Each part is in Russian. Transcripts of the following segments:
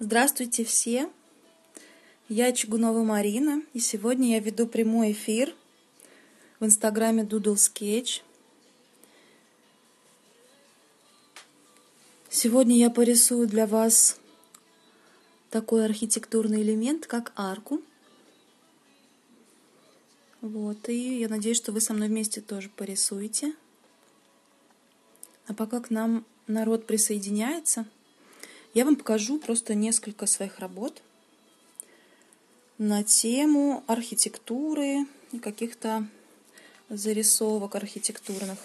Здравствуйте все! Я Чугунова Марина, и сегодня я веду прямой эфир в инстаграме Doodle Sketch. Сегодня я порисую для вас такой архитектурный элемент, как арку. Вот, и я надеюсь, что вы со мной вместе тоже порисуете. А пока к нам народ присоединяется – я вам покажу просто несколько своих работ на тему архитектуры и каких-то зарисовок архитектурных.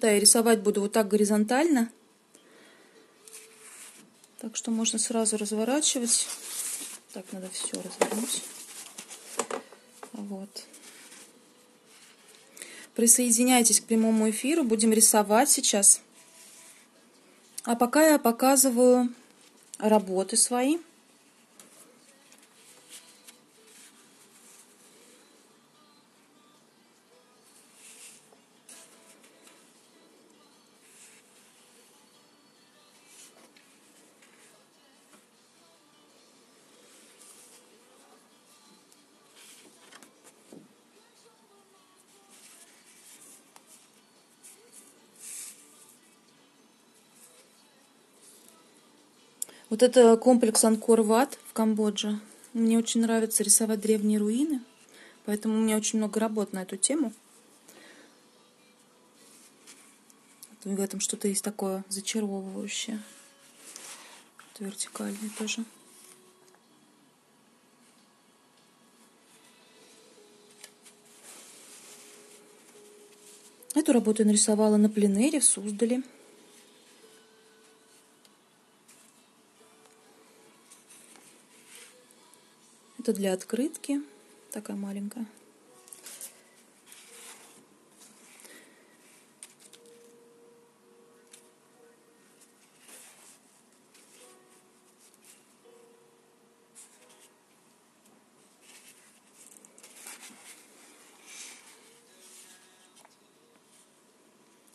Да, я рисовать буду вот так горизонтально. Так что можно сразу разворачивать. Так, надо все развернуть. Вот. Присоединяйтесь к прямому эфиру, будем рисовать сейчас. А пока я показываю работы свои. Вот это комплекс Анкор-Ват в Камбодже. Мне очень нравится рисовать древние руины, поэтому у меня очень много работ на эту тему. В этом что-то есть такое зачаровывающее. Это вертикальный тоже. Эту работу я нарисовала на пленэре в Суздале. Это для открытки, такая маленькая.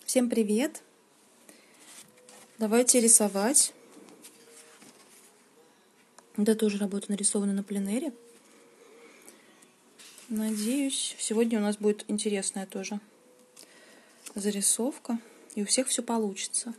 Всем привет! Давайте рисовать. Это тоже работа нарисована на пленере. Надеюсь, сегодня у нас будет интересная тоже зарисовка, и у всех все получится.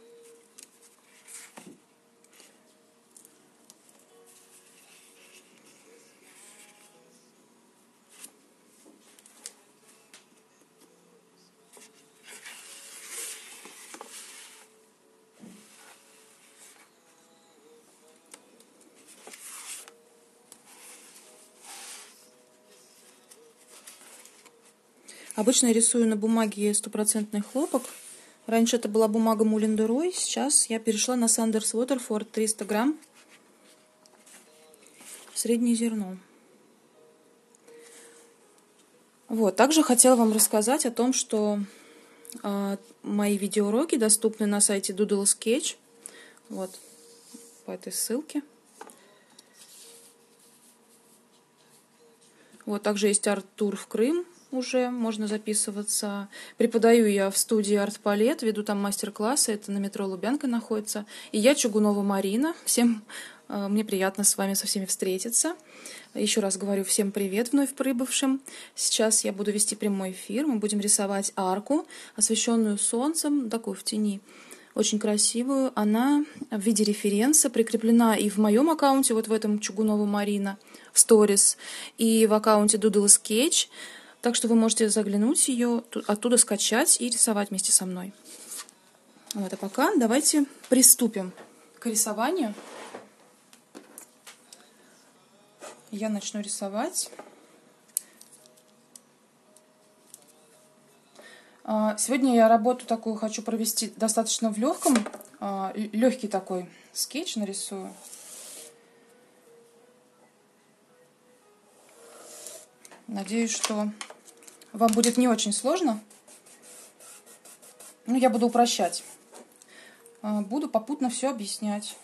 Обычно рисую на бумаге стопроцентный хлопок. Раньше это была бумага Мулендерой, сейчас я перешла на Сандерс Waterford 300 грамм. Среднее зерно. Вот, также хотела вам рассказать о том, что э, мои видеоуроки доступны на сайте Doodle Sketch. Вот, по этой ссылке. Вот, также есть арт-тур в Крым уже, можно записываться. Преподаю я в студии «Артпалет», веду там мастер-классы, это на метро Лубянка находится. И я Чугунова Марина. Всем э, мне приятно с вами со всеми встретиться. Еще раз говорю всем привет вновь прибывшим. Сейчас я буду вести прямой эфир. Мы будем рисовать арку, освещенную солнцем, такую в тени очень красивую. Она в виде референса прикреплена и в моем аккаунте, вот в этом Чугунова Марина, в сторис, и в аккаунте Doodle Sketch. Так что вы можете заглянуть ее, оттуда скачать и рисовать вместе со мной. Вот, а пока давайте приступим к рисованию. Я начну рисовать. А, сегодня я работу такую хочу провести достаточно в легком, а, легкий такой скетч нарисую. Надеюсь, что вам будет не очень сложно. Ну, я буду упрощать. А, буду попутно все объяснять.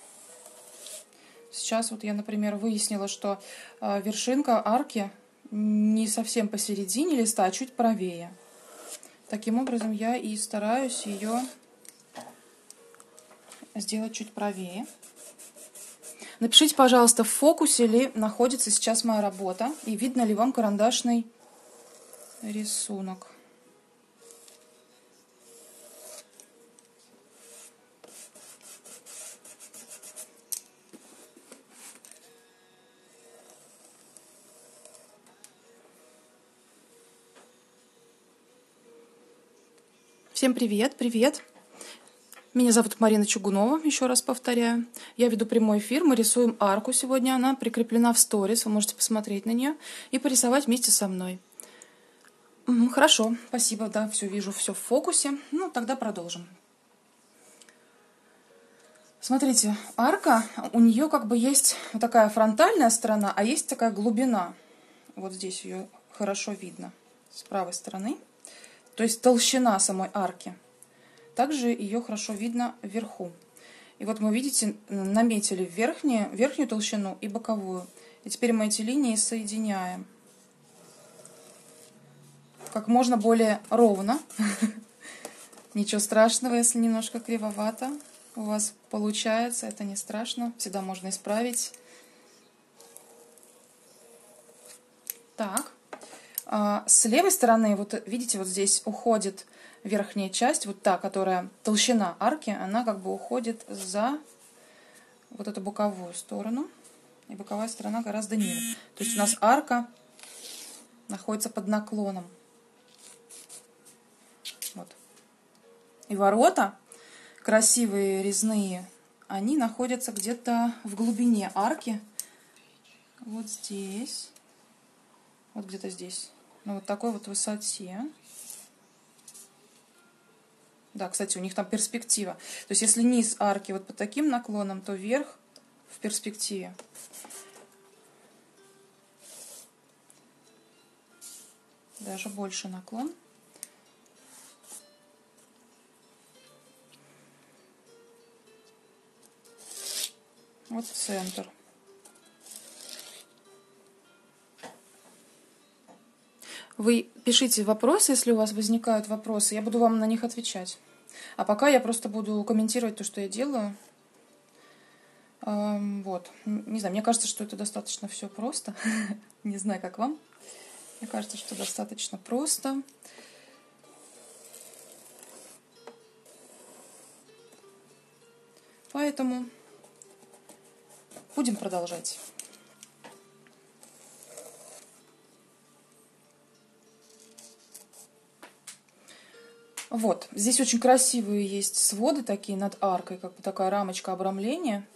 Сейчас вот я, например, выяснила, что а, вершинка арки не совсем посередине листа, а чуть правее. Таким образом, я и стараюсь ее сделать чуть правее. Напишите, пожалуйста, в фокусе ли находится сейчас моя работа и видно ли вам карандашный рисунок. Всем привет, привет. Меня зовут Марина Чугунова, еще раз повторяю. Я веду прямой эфир, мы рисуем арку сегодня, она прикреплена в сторис, вы можете посмотреть на нее и порисовать вместе со мной. Хорошо, спасибо, да, все вижу, все в фокусе. Ну, тогда продолжим. Смотрите, арка, у нее как бы есть вот такая фронтальная сторона, а есть такая глубина. Вот здесь ее хорошо видно с правой стороны то есть толщина самой арки. Также ее хорошо видно вверху. И вот мы, видите, наметили верхнюю, верхнюю толщину и боковую. И теперь мы эти линии соединяем. Как можно более ровно. Ничего страшного, если немножко кривовато у вас получается. Это не страшно. Всегда можно исправить. Так. А, с левой стороны, вот видите, вот здесь уходит верхняя часть, вот та, которая толщина арки, она как бы уходит за вот эту боковую сторону. И боковая сторона гораздо ниже. То есть у нас арка находится под наклоном. Вот. И ворота, красивые, резные, они находятся где-то в глубине арки. Вот здесь. Вот где-то здесь на вот такой вот высоте. Да, кстати, у них там перспектива. То есть, если низ арки вот под таким наклоном, то верх в перспективе. Даже больше наклон. Вот центр. Вы пишите вопросы, если у вас возникают вопросы, я буду вам на них отвечать. А пока я просто буду комментировать то, что я делаю. Вот. Не знаю, мне кажется, что это достаточно все просто. Не знаю, как вам. Мне кажется, что достаточно просто. Поэтому будем продолжать. Вот, здесь очень красивые есть своды такие над аркой, как бы такая рамочка обрамления.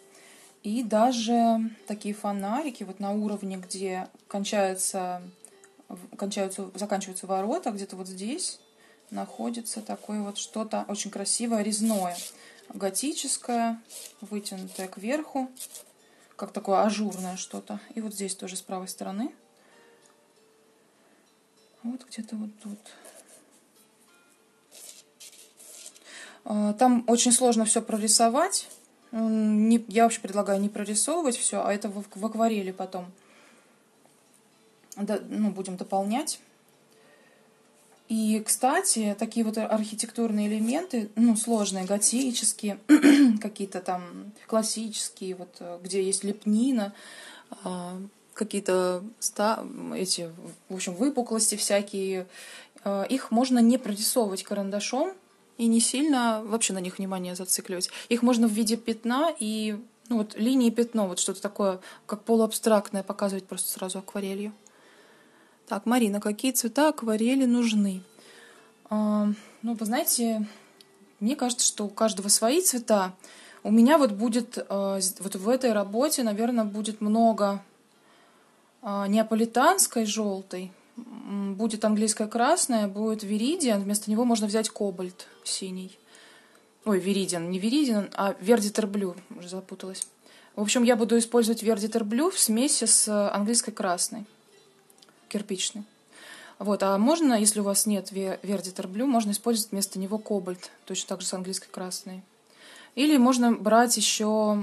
И даже такие фонарики вот на уровне, где кончаются, кончаются, заканчиваются ворота, где-то вот здесь находится такое вот что-то очень красивое, резное, готическое, вытянутое кверху, как такое ажурное что-то. И вот здесь тоже с правой стороны. Вот где-то вот тут. Там очень сложно все прорисовать. Я вообще предлагаю не прорисовывать все, а это в акварели потом ну, будем дополнять. И, кстати, такие вот архитектурные элементы, ну, сложные, готические, какие-то там классические, вот, где есть лепнина, а, какие-то эти, в общем, выпуклости всякие, а, их можно не прорисовывать карандашом, и не сильно вообще на них внимание зацикливать. Их можно в виде пятна и ну, вот линии пятно, вот что-то такое, как полуабстрактное, показывать просто сразу акварелью. Так, Марина, какие цвета акварели нужны? А, ну, вы знаете, мне кажется, что у каждого свои цвета. У меня вот будет, а, вот в этой работе, наверное, будет много а, неаполитанской желтой, будет английская красная, будет веридиан, вместо него можно взять кобальт синий. Ой, веридиан, не веридиан, а вердитер блю, уже запуталась. В общем, я буду использовать вердитер блю в смеси с английской красной, кирпичной. Вот, а можно, если у вас нет вердитер блю, можно использовать вместо него кобальт, точно так же с английской красной. Или можно брать еще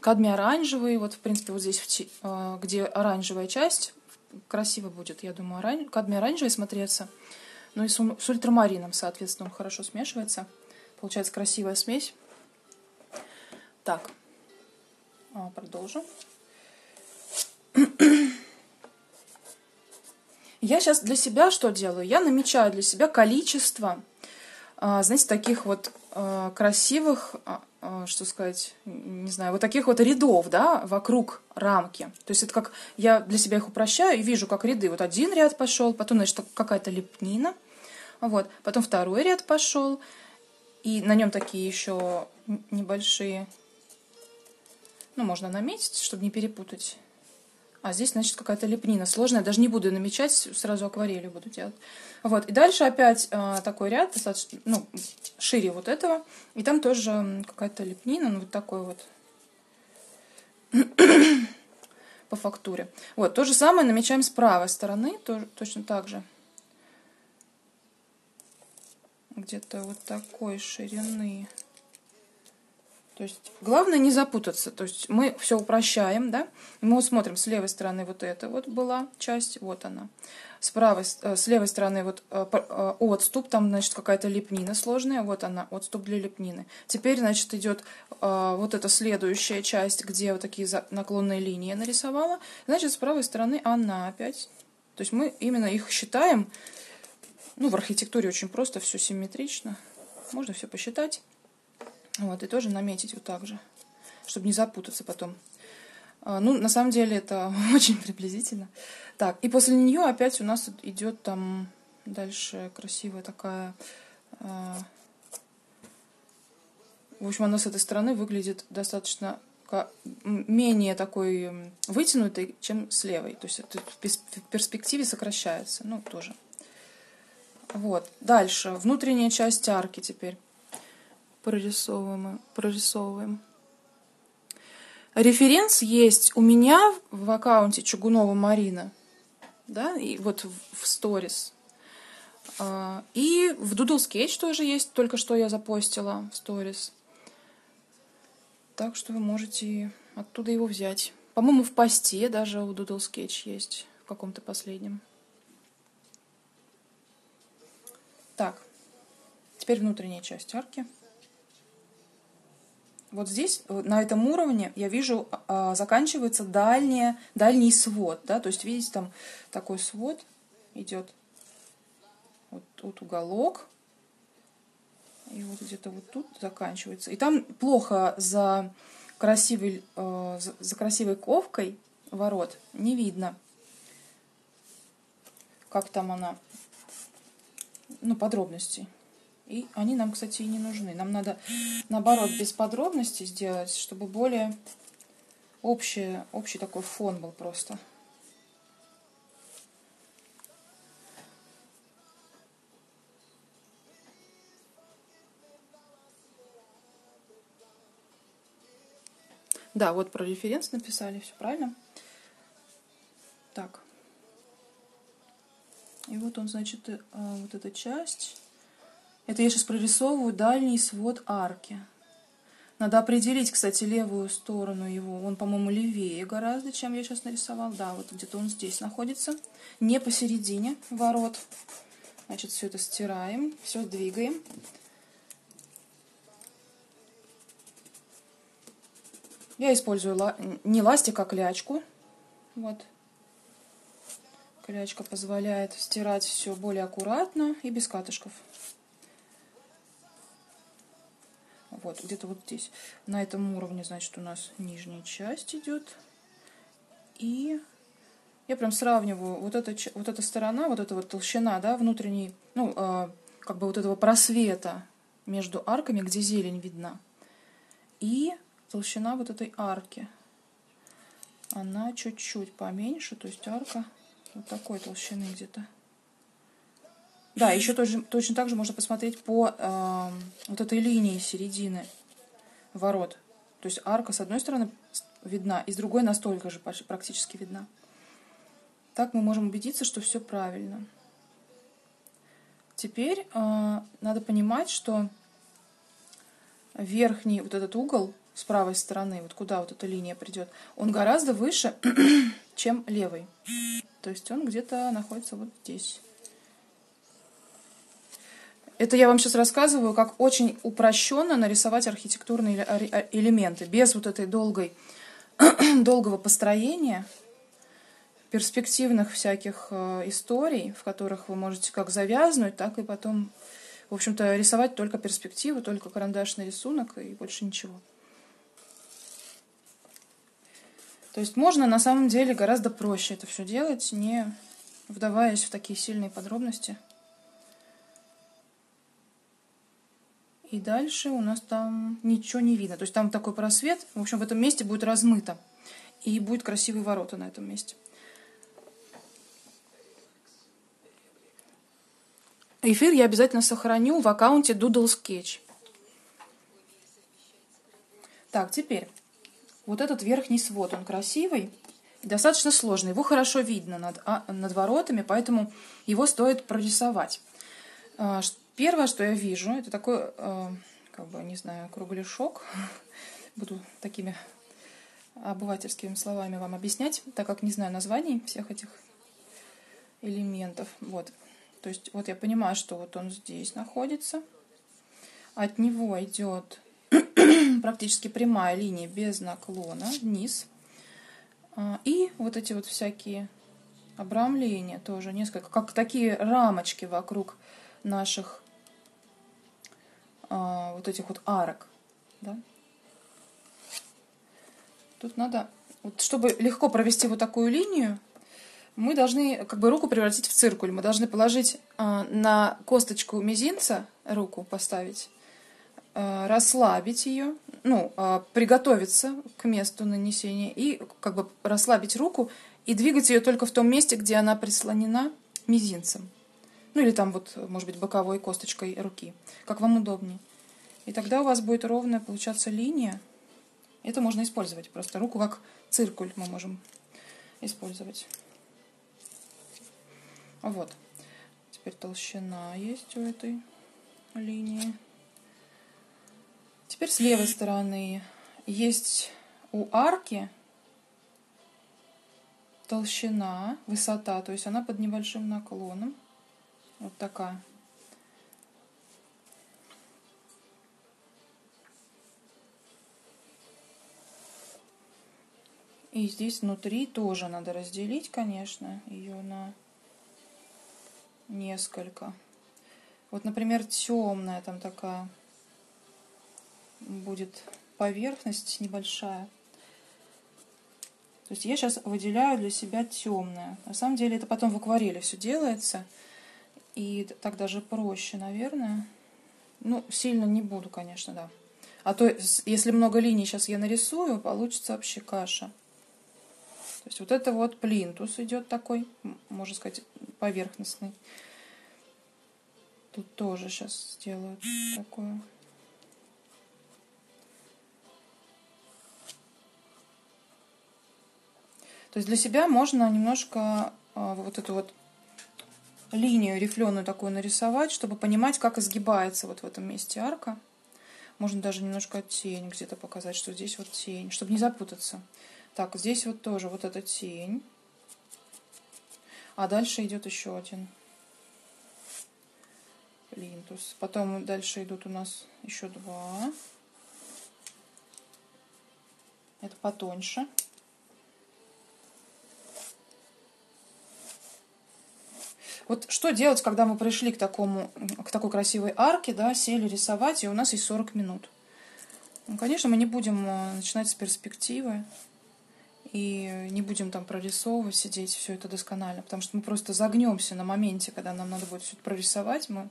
кадмий оранжевый, вот, в принципе, вот здесь, а, где оранжевая часть, красиво будет, я думаю, оран... кадмий оранжевый смотреться. Ну и с, с ультрамарином, соответственно, он хорошо смешивается. Получается красивая смесь. Так, а, продолжим. Я сейчас для себя что делаю? Я намечаю для себя количество, а, знаете, таких вот а, красивых, что сказать, не знаю, вот таких вот рядов, да, вокруг рамки. То есть это как я для себя их упрощаю и вижу, как ряды. Вот один ряд пошел, потом, значит, какая-то лепнина, вот, потом второй ряд пошел, и на нем такие еще небольшие, ну, можно наметить, чтобы не перепутать а здесь, значит, какая-то лепнина сложная. Даже не буду намечать, сразу акварелью буду делать. Вот. И дальше опять э, такой ряд, достаточно, ну, шире вот этого. И там тоже какая-то лепнина, ну, вот такой вот. по фактуре. Вот, то же самое намечаем с правой стороны, тоже, точно так же. Где-то вот такой ширины. То есть главное не запутаться. То есть мы все упрощаем, да? Мы смотрим с левой стороны вот эта вот была часть, вот она. С правой, э, с левой стороны вот э, э, отступ, там, значит, какая-то лепнина сложная, вот она, отступ для лепнины. Теперь, значит, идет вот эта следующая часть, где вот такие наклонные линии я нарисовала. Значит, с правой стороны она опять. То есть мы именно их считаем. Ну, в архитектуре очень просто, все симметрично. Можно все посчитать. Вот, и тоже наметить вот так же, чтобы не запутаться потом. А, ну, на самом деле это очень приблизительно. Так, и после нее опять у нас идет там дальше красивая такая... А, в общем, она с этой стороны выглядит достаточно менее такой вытянутой, чем с левой. То есть это в перспективе сокращается. Ну, тоже. Вот. Дальше. Внутренняя часть арки теперь прорисовываем. прорисовываем. Референс есть у меня в аккаунте Чугунова Марина, да, и вот в сторис. А, и в Doodle Sketch тоже есть, только что я запостила в сторис. Так что вы можете оттуда его взять. По-моему, в посте даже у Doodle Sketch есть, в каком-то последнем. Так, теперь внутренняя часть арки. Вот здесь, на этом уровне, я вижу, а, заканчивается дальний, дальний свод. Да? То есть, видите, там такой свод идет. Вот тут уголок. И вот где-то вот тут заканчивается. И там плохо за красивой, э, за красивой ковкой ворот не видно, как там она, ну, подробностей. И они нам, кстати, и не нужны. Нам надо, наоборот, без подробностей сделать, чтобы более общий, общий такой фон был просто. Да, вот про референс написали, все правильно. Так. И вот он, значит, э, вот эта часть это я сейчас прорисовываю дальний свод арки. Надо определить, кстати, левую сторону его. Он, по-моему, левее гораздо, чем я сейчас нарисовал. Да, вот где-то он здесь находится. Не посередине ворот. Значит, все это стираем, все двигаем. Я использую не ластик, а клячку. Вот. Клячка позволяет стирать все более аккуратно и без катышков. Вот, где-то вот здесь. На этом уровне, значит, у нас нижняя часть идет. И я прям сравниваю вот эта, вот эта сторона, вот эта вот толщина, да, внутренней, ну, э, как бы вот этого просвета между арками, где зелень видна. И толщина вот этой арки. Она чуть-чуть поменьше, то есть арка вот такой толщины где-то. Да, еще тоже, точно так же можно посмотреть по э, вот этой линии середины ворот. То есть арка с одной стороны видна, и с другой настолько же практически видна. Так мы можем убедиться, что все правильно. Теперь э, надо понимать, что верхний вот этот угол с правой стороны, вот куда вот эта линия придет, он гораздо выше, чем левый. То есть он где-то находится вот здесь. Это я вам сейчас рассказываю, как очень упрощенно нарисовать архитектурные элементы, без вот этой долгой, долгого построения, перспективных всяких э, историй, в которых вы можете как завязнуть, так и потом, в общем-то, рисовать только перспективу, только карандашный рисунок и больше ничего. То есть можно на самом деле гораздо проще это все делать, не вдаваясь в такие сильные подробности. И дальше у нас там ничего не видно. То есть там такой просвет. В общем, в этом месте будет размыто. И будет красивые ворота на этом месте. Эфир я обязательно сохраню в аккаунте Doodle Sketch. Так, теперь. Вот этот верхний свод, он красивый достаточно сложный. Его хорошо видно над, а, над воротами, поэтому его стоит прорисовать. Первое, что я вижу, это такой, а, как бы, не знаю, кругляшок. Буду такими обывательскими словами вам объяснять, так как не знаю названий всех этих элементов. Вот. То есть вот я понимаю, что вот он здесь находится. От него идет практически прямая линия без наклона вниз. А, и вот эти вот всякие обрамления тоже несколько, как такие рамочки вокруг наших а, вот этих вот арок. Да? Тут надо, вот, чтобы легко провести вот такую линию, мы должны как бы руку превратить в циркуль. Мы должны положить э, на косточку мизинца руку поставить, э, расслабить ее, ну, э, приготовиться к месту нанесения и как бы расслабить руку и двигать ее только в том месте, где она прислонена мизинцем. Ну или там вот, может быть, боковой косточкой руки, как вам удобнее. И тогда у вас будет ровная получаться линия. Это можно использовать. Просто руку как циркуль мы можем использовать. Вот. Теперь толщина есть у этой линии. Теперь с левой стороны есть у арки толщина, высота, то есть она под небольшим наклоном. Вот такая. И здесь внутри тоже надо разделить, конечно, ее на несколько. Вот, например, темная там такая будет поверхность небольшая. То есть я сейчас выделяю для себя темное. На самом деле это потом в акварели все делается. И так даже проще, наверное. Ну, сильно не буду, конечно, да. А то, если много линий сейчас я нарисую, получится вообще каша. То есть вот это вот плинтус идет такой, можно сказать, поверхностный. Тут тоже сейчас сделаю такое. То есть для себя можно немножко а, вот эту вот линию рифленую такую нарисовать, чтобы понимать, как изгибается вот в этом месте арка. Можно даже немножко тень где-то показать, что здесь вот тень, чтобы не запутаться. Так, здесь вот тоже вот эта тень. А дальше идет еще один плинтус. Потом дальше идут у нас еще два. Это потоньше. Вот что делать, когда мы пришли к, такому, к такой красивой арке, да, сели рисовать, и у нас есть 40 минут. Ну, конечно, мы не будем э, начинать с перспективы и не будем там прорисовывать, сидеть все это досконально, потому что мы просто загнемся на моменте, когда нам надо будет все это прорисовать, мы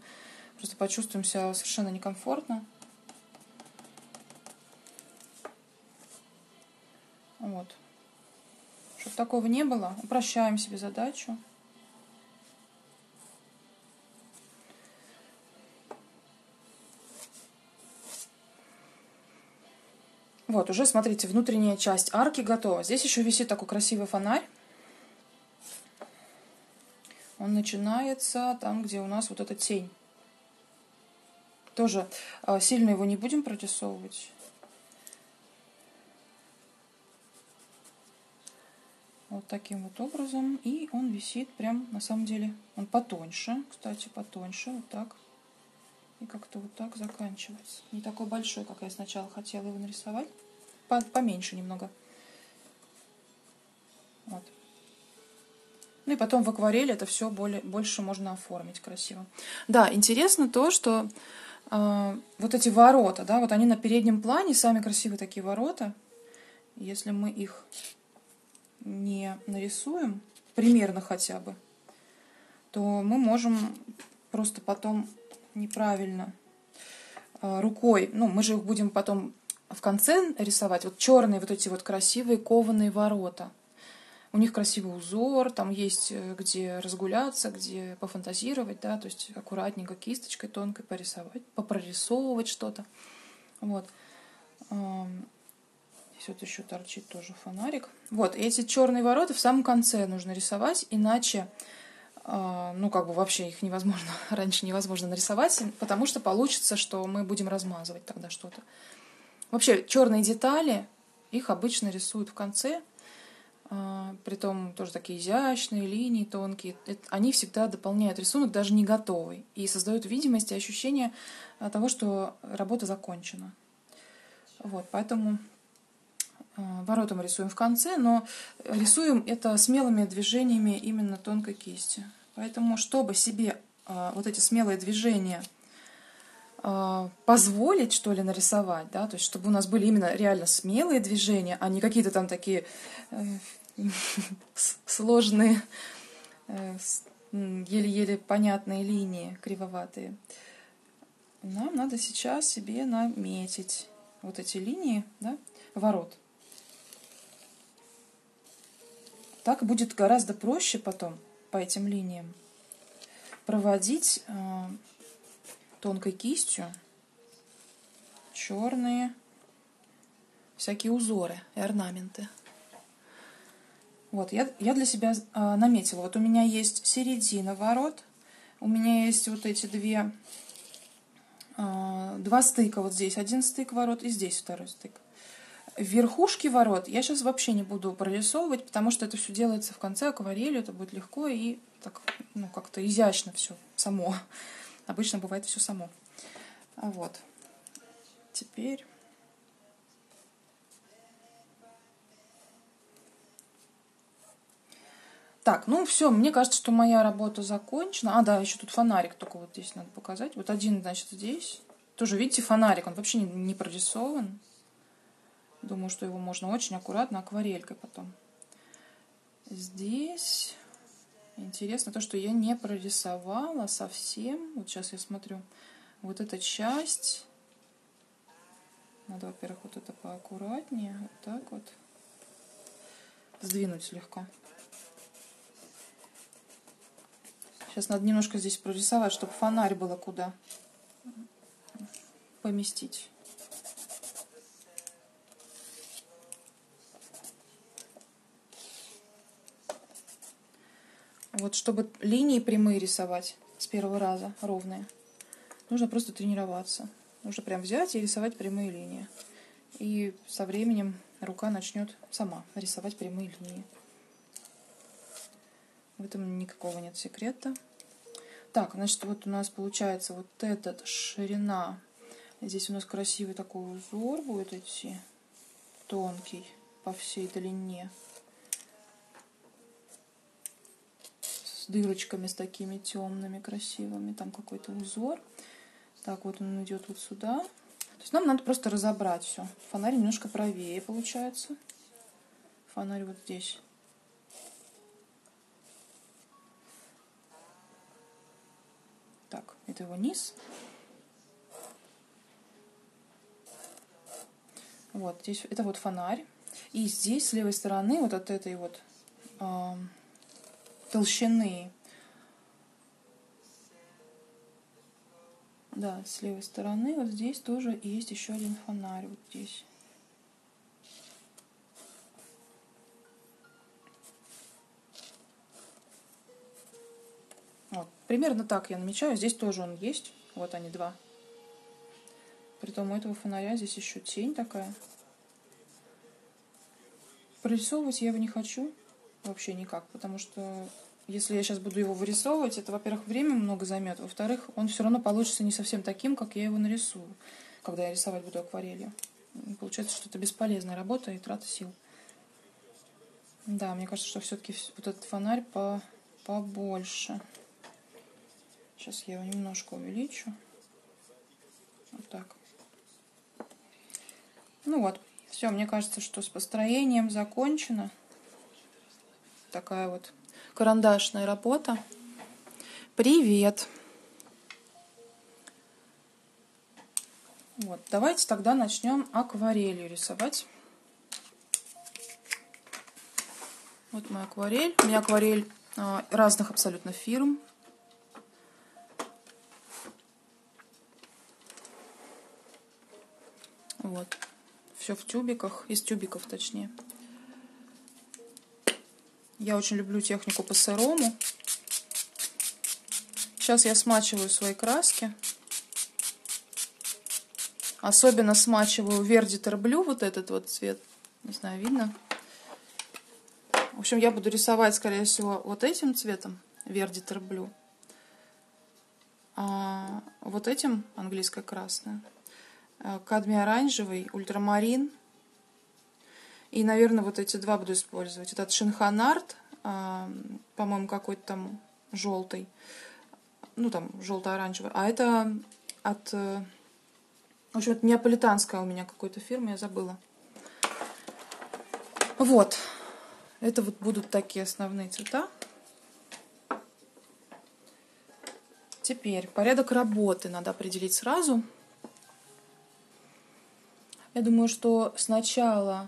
просто почувствуем себя совершенно некомфортно. Вот. Чтобы такого не было, упрощаем себе задачу. Вот, уже, смотрите, внутренняя часть арки готова. Здесь еще висит такой красивый фонарь. Он начинается там, где у нас вот эта тень. Тоже а, сильно его не будем прорисовывать. Вот таким вот образом. И он висит прям, на самом деле, он потоньше, кстати, потоньше, вот так. И как-то вот так заканчивается. Не такой большой, как я сначала хотела его нарисовать. По поменьше немного. Вот. Ну и потом в акварели это все более, больше можно оформить красиво. Да, интересно то, что э, вот эти ворота, да, вот они на переднем плане, сами красивые такие ворота. Если мы их не нарисуем, примерно хотя бы, то мы можем просто потом неправильно э, рукой, ну, мы же их будем потом в конце рисовать, вот черные вот эти вот красивые кованые ворота. У них красивый узор, там есть э, где разгуляться, где пофантазировать, да, то есть аккуратненько кисточкой тонкой порисовать, попрорисовывать что-то. Вот. Здесь вот еще торчит тоже фонарик. Вот, эти черные ворота в самом конце нужно рисовать, иначе а, ну, как бы вообще их невозможно, раньше невозможно нарисовать, потому что получится, что мы будем размазывать тогда что-то. Вообще, черные детали, их обычно рисуют в конце, а, притом тоже такие изящные линии тонкие. Они всегда дополняют рисунок, даже не готовый, и создают видимость и ощущение а, того, что работа закончена. Вот, поэтому ворота мы рисуем в конце, но рисуем это смелыми движениями именно тонкой кисти. Поэтому, чтобы себе э, вот эти смелые движения э, позволить, что ли, нарисовать, да, то есть чтобы у нас были именно реально смелые движения, а не какие-то там такие э, сложные, э, еле-еле понятные линии, кривоватые, нам надо сейчас себе наметить вот эти линии, да, ворот. Так будет гораздо проще потом по этим линиям проводить э, тонкой кистью черные всякие узоры и орнаменты. Вот, я, я для себя э, наметила. Вот у меня есть середина ворот, у меня есть вот эти две, э, два стыка вот здесь, один стык ворот и здесь второй стык. Верхушки ворот я сейчас вообще не буду прорисовывать, потому что это все делается в конце акварелью, это будет легко и так, ну, как-то изящно все само. Обычно бывает все само. А вот. Теперь... Так, ну все, мне кажется, что моя работа закончена. А, да, еще тут фонарик только вот здесь надо показать. Вот один, значит, здесь. Тоже, видите, фонарик, он вообще не, не прорисован. Думаю, что его можно очень аккуратно акварелькой потом. Здесь интересно то, что я не прорисовала совсем. Вот сейчас я смотрю. Вот эта часть. Надо, во-первых, вот это поаккуратнее. Вот так вот. Сдвинуть слегка. Сейчас надо немножко здесь прорисовать, чтобы фонарь было куда поместить. Вот чтобы линии прямые рисовать с первого раза, ровные, нужно просто тренироваться. Нужно прям взять и рисовать прямые линии. И со временем рука начнет сама рисовать прямые линии. В этом никакого нет секрета. Так, значит, вот у нас получается вот эта ширина. Здесь у нас красивый такой узор будет идти, тонкий по всей длине. Дырочками с такими темными, красивыми. Там какой-то узор. Так, вот он идет вот сюда. То есть нам надо просто разобрать все. Фонарь немножко правее получается. Фонарь вот здесь. Так, это его низ. Вот, здесь это вот фонарь. И здесь с левой стороны, вот от этой вот э, толщины. Да, с левой стороны вот здесь тоже есть еще один фонарь. Вот здесь. Вот, примерно так я намечаю. Здесь тоже он есть. Вот они два. Притом у этого фонаря здесь еще тень такая. Прорисовывать я его не хочу вообще никак, потому что если я сейчас буду его вырисовывать, это, во-первых, время много займет, во-вторых, он все равно получится не совсем таким, как я его нарисую, когда я рисовать буду акварелью. Получается, что это бесполезная работа и трата сил. Да, мне кажется, что все-таки вот этот фонарь по побольше. Сейчас я его немножко увеличу. Вот так. Ну вот, все, мне кажется, что с построением закончено. Такая вот карандашная работа. Привет! Вот, давайте тогда начнем акварелью рисовать. Вот моя акварель. У меня акварель а, разных абсолютно фирм. Вот. Все в тюбиках, из тюбиков точнее. Я очень люблю технику по сырому. Сейчас я смачиваю свои краски. Особенно смачиваю Вердитер Блю, вот этот вот цвет. Не знаю, видно? В общем, я буду рисовать, скорее всего, вот этим цветом, Вердитер Блю. А вот этим, английское красное, э, кадмий оранжевый, ультрамарин. И, наверное, вот эти два буду использовать. Этот Шинханарт, по-моему, какой-то там желтый. Ну, там, желто-оранжевый. А это от... Э, в общем, это неаполитанская у меня какой-то фирма, я забыла. Вот. Это вот будут такие основные цвета. Теперь порядок работы надо определить сразу. Я думаю, что сначала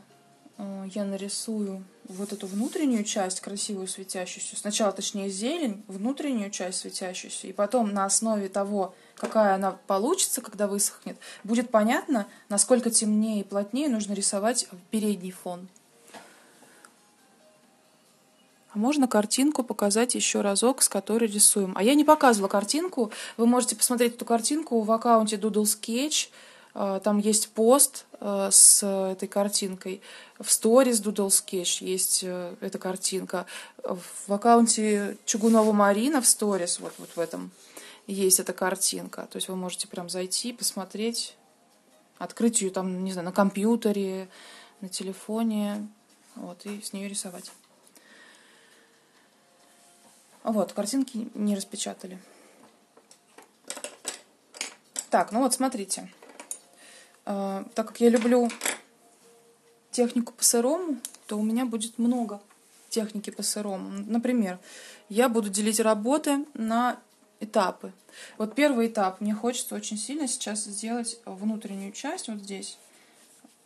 я нарисую вот эту внутреннюю часть, красивую светящуюся. Сначала, точнее, зелень, внутреннюю часть светящуюся. И потом на основе того, какая она получится, когда высохнет, будет понятно, насколько темнее и плотнее нужно рисовать передний фон. А можно картинку показать еще разок, с которой рисуем. А я не показывала картинку. Вы можете посмотреть эту картинку в аккаунте Doodle Sketch. А, там есть пост а, с этой картинкой. В сторис Doodle Sketch есть э, эта картинка. В аккаунте Чугунова Марина в сторис, вот, вот в этом, есть эта картинка. То есть вы можете прям зайти, посмотреть, открыть ее там, не знаю, на компьютере, на телефоне, вот, и с нее рисовать. Вот, картинки не распечатали. Так, ну вот, смотрите. Э, так как я люблю технику по сырому, то у меня будет много техники по сырому. Например, я буду делить работы на этапы. Вот первый этап. Мне хочется очень сильно сейчас сделать внутреннюю часть вот здесь,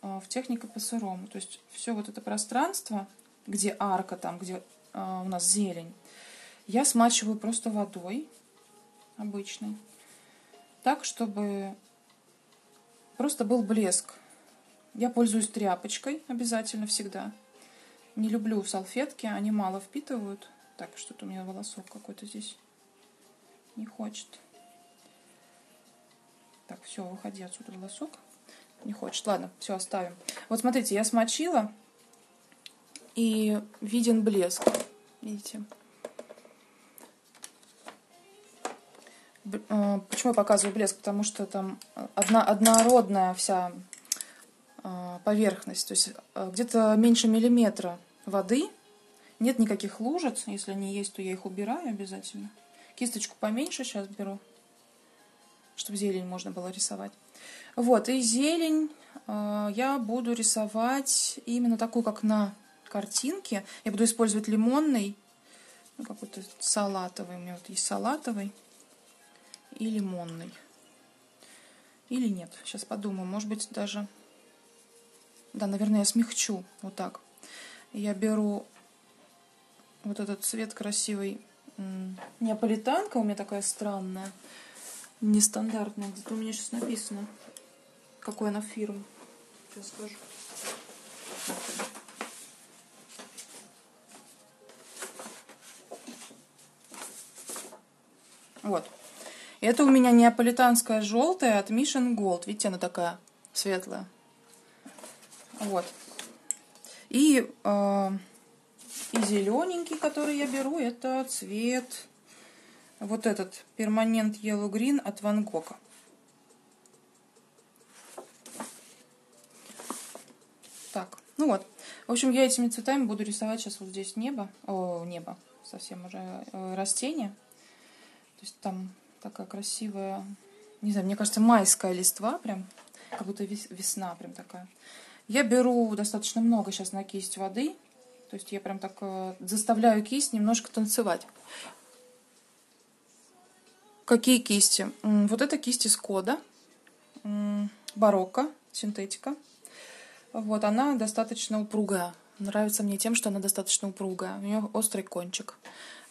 э, в технике по сырому. То есть все вот это пространство, где арка там, где э, у нас зелень, я смачиваю просто водой обычной, так, чтобы просто был блеск. Я пользуюсь тряпочкой обязательно всегда. Не люблю салфетки, они мало впитывают. Так, что-то у меня волосок какой-то здесь не хочет. Так, все, выходи отсюда волосок. Не хочет. Ладно, все, оставим. Вот смотрите, я смочила, и виден блеск. Видите? Почему я показываю блеск? Потому что там одна, однородная вся э, поверхность. То есть э, где-то меньше миллиметра воды. Нет никаких лужиц. Если они есть, то я их убираю обязательно. Кисточку поменьше сейчас беру, чтобы зелень можно было рисовать. Вот, и зелень я буду рисовать именно такую, как на картинке. Я буду использовать лимонный, ну, какой-то салатовый. У меня вот есть салатовый и лимонный. Или нет. Сейчас подумаю. Может быть, даже... Да, наверное, я смягчу. Вот так. Я беру вот этот цвет красивый. Неаполитанка у меня такая странная. Нестандартная. Где-то у меня сейчас написано, какой она фирма. Сейчас скажу. Вот. Это у меня неаполитанская желтая от Mission Gold. Видите, она такая светлая. Вот. И э, И зелененький, который я беру, это цвет вот этот перманент Yellow Green от Ван Гога. Так, ну вот. В общем, я этими цветами буду рисовать сейчас вот здесь небо. О, небо. Совсем уже э, растение. То есть там такая красивая, не знаю, мне кажется, майская листва прям. Как будто весна прям такая. Я беру достаточно много сейчас на кисть воды. То есть я прям так э, заставляю кисть немножко танцевать. Какие кисти? Вот это кисть из кода. Барокко, синтетика. Вот, она достаточно упругая. Нравится мне тем, что она достаточно упругая. У нее острый кончик.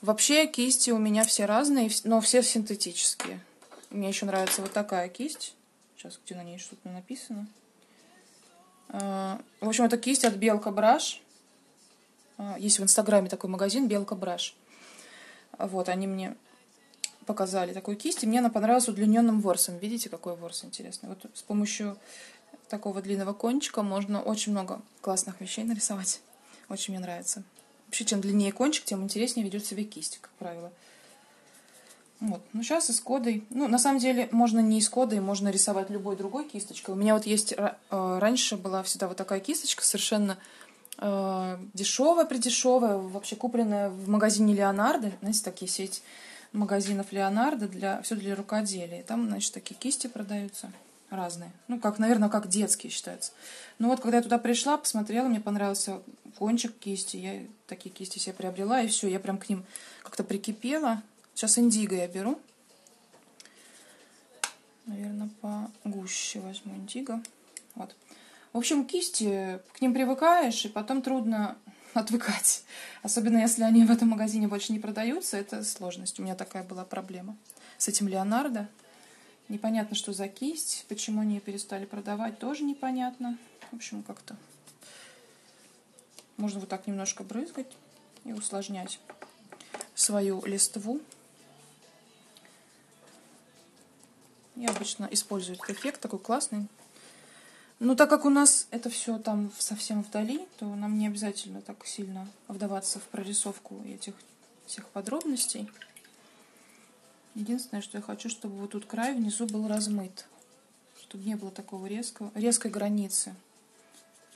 Вообще кисти у меня все разные, но все синтетические. Мне еще нравится вот такая кисть. Сейчас, где на ней что-то написано. А, в общем, это кисть от Белка Браш. А, есть в Инстаграме такой магазин Белка Браш. Вот, они мне показали такую кисть, и мне она понравилась удлиненным ворсом. Видите, какой ворс интересный? Вот с помощью такого длинного кончика можно очень много классных вещей нарисовать. Очень мне нравится. Вообще, чем длиннее кончик, тем интереснее ведет себя кисть, как правило. Вот. Ну, сейчас и с кодой. Ну, на самом деле, можно не из кодой, можно рисовать любой другой кисточкой. У меня вот есть... Э, раньше была всегда вот такая кисточка, совершенно э, дешевая, придешевая, вообще купленная в магазине Леонардо. Знаете, такие сеть магазинов Леонардо, для, все для рукоделия. Там, значит, такие кисти продаются разные. Ну, как, наверное, как детские считаются. Ну вот, когда я туда пришла, посмотрела, мне понравился кончик кисти. Я такие кисти себе приобрела, и все, я прям к ним как-то прикипела. Сейчас индиго я беру. Наверное, погуще возьму индиго. Вот. В общем, кисти, к ним привыкаешь, и потом трудно отвыкать. Особенно если они в этом магазине больше не продаются, это сложность. У меня такая была проблема с этим Леонардо. Непонятно, что за кисть, почему они ее перестали продавать, тоже непонятно. В общем, как-то можно вот так немножко брызгать и усложнять свою листву. Я обычно использую этот эффект, такой классный. Но так как у нас это все там совсем вдали, то нам не обязательно так сильно вдаваться в прорисовку этих всех подробностей. Единственное, что я хочу, чтобы вот тут край внизу был размыт. Чтобы не было такого резкого, резкой границы.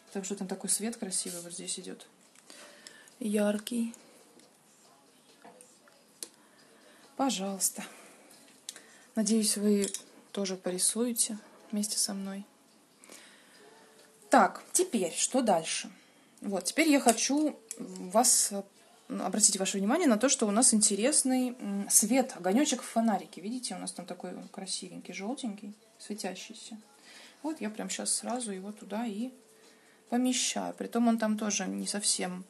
Потому что там такой свет красивый вот здесь идет. Яркий. Пожалуйста. Надеюсь, вы тоже порисуете вместе со мной. Так, теперь что дальше? Вот, теперь я хочу вас обратить ваше внимание на то, что у нас интересный свет, огонечек в фонарике. Видите, у нас там такой красивенький, желтенький, светящийся. Вот я прям сейчас сразу его туда и помещаю. Притом он там тоже не совсем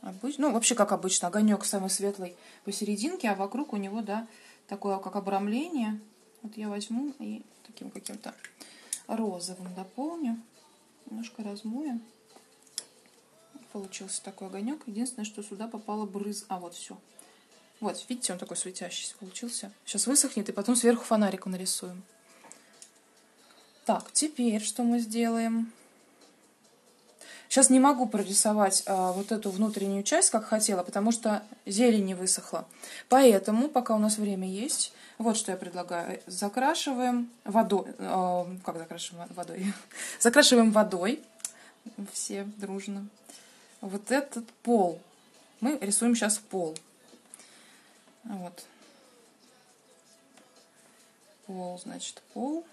обычный. Ну, вообще, как обычно, огонек самый светлый посерединке, а вокруг у него, да, такое как обрамление. Вот я возьму и таким каким-то розовым дополню. Немножко размоем получился такой огонек. Единственное, что сюда попала брыз. А, вот все. Вот, видите, он такой светящийся получился. Сейчас высохнет, и потом сверху фонариком нарисуем. Так, теперь что мы сделаем? Сейчас не могу прорисовать а, вот эту внутреннюю часть, как хотела, потому что зелень не высохла. Поэтому, пока у нас время есть, вот что я предлагаю. Закрашиваем водой. Э, как закрашиваем водой? закрашиваем водой. Все дружно вот этот пол. Мы рисуем сейчас пол. Вот. Пол, значит, пол.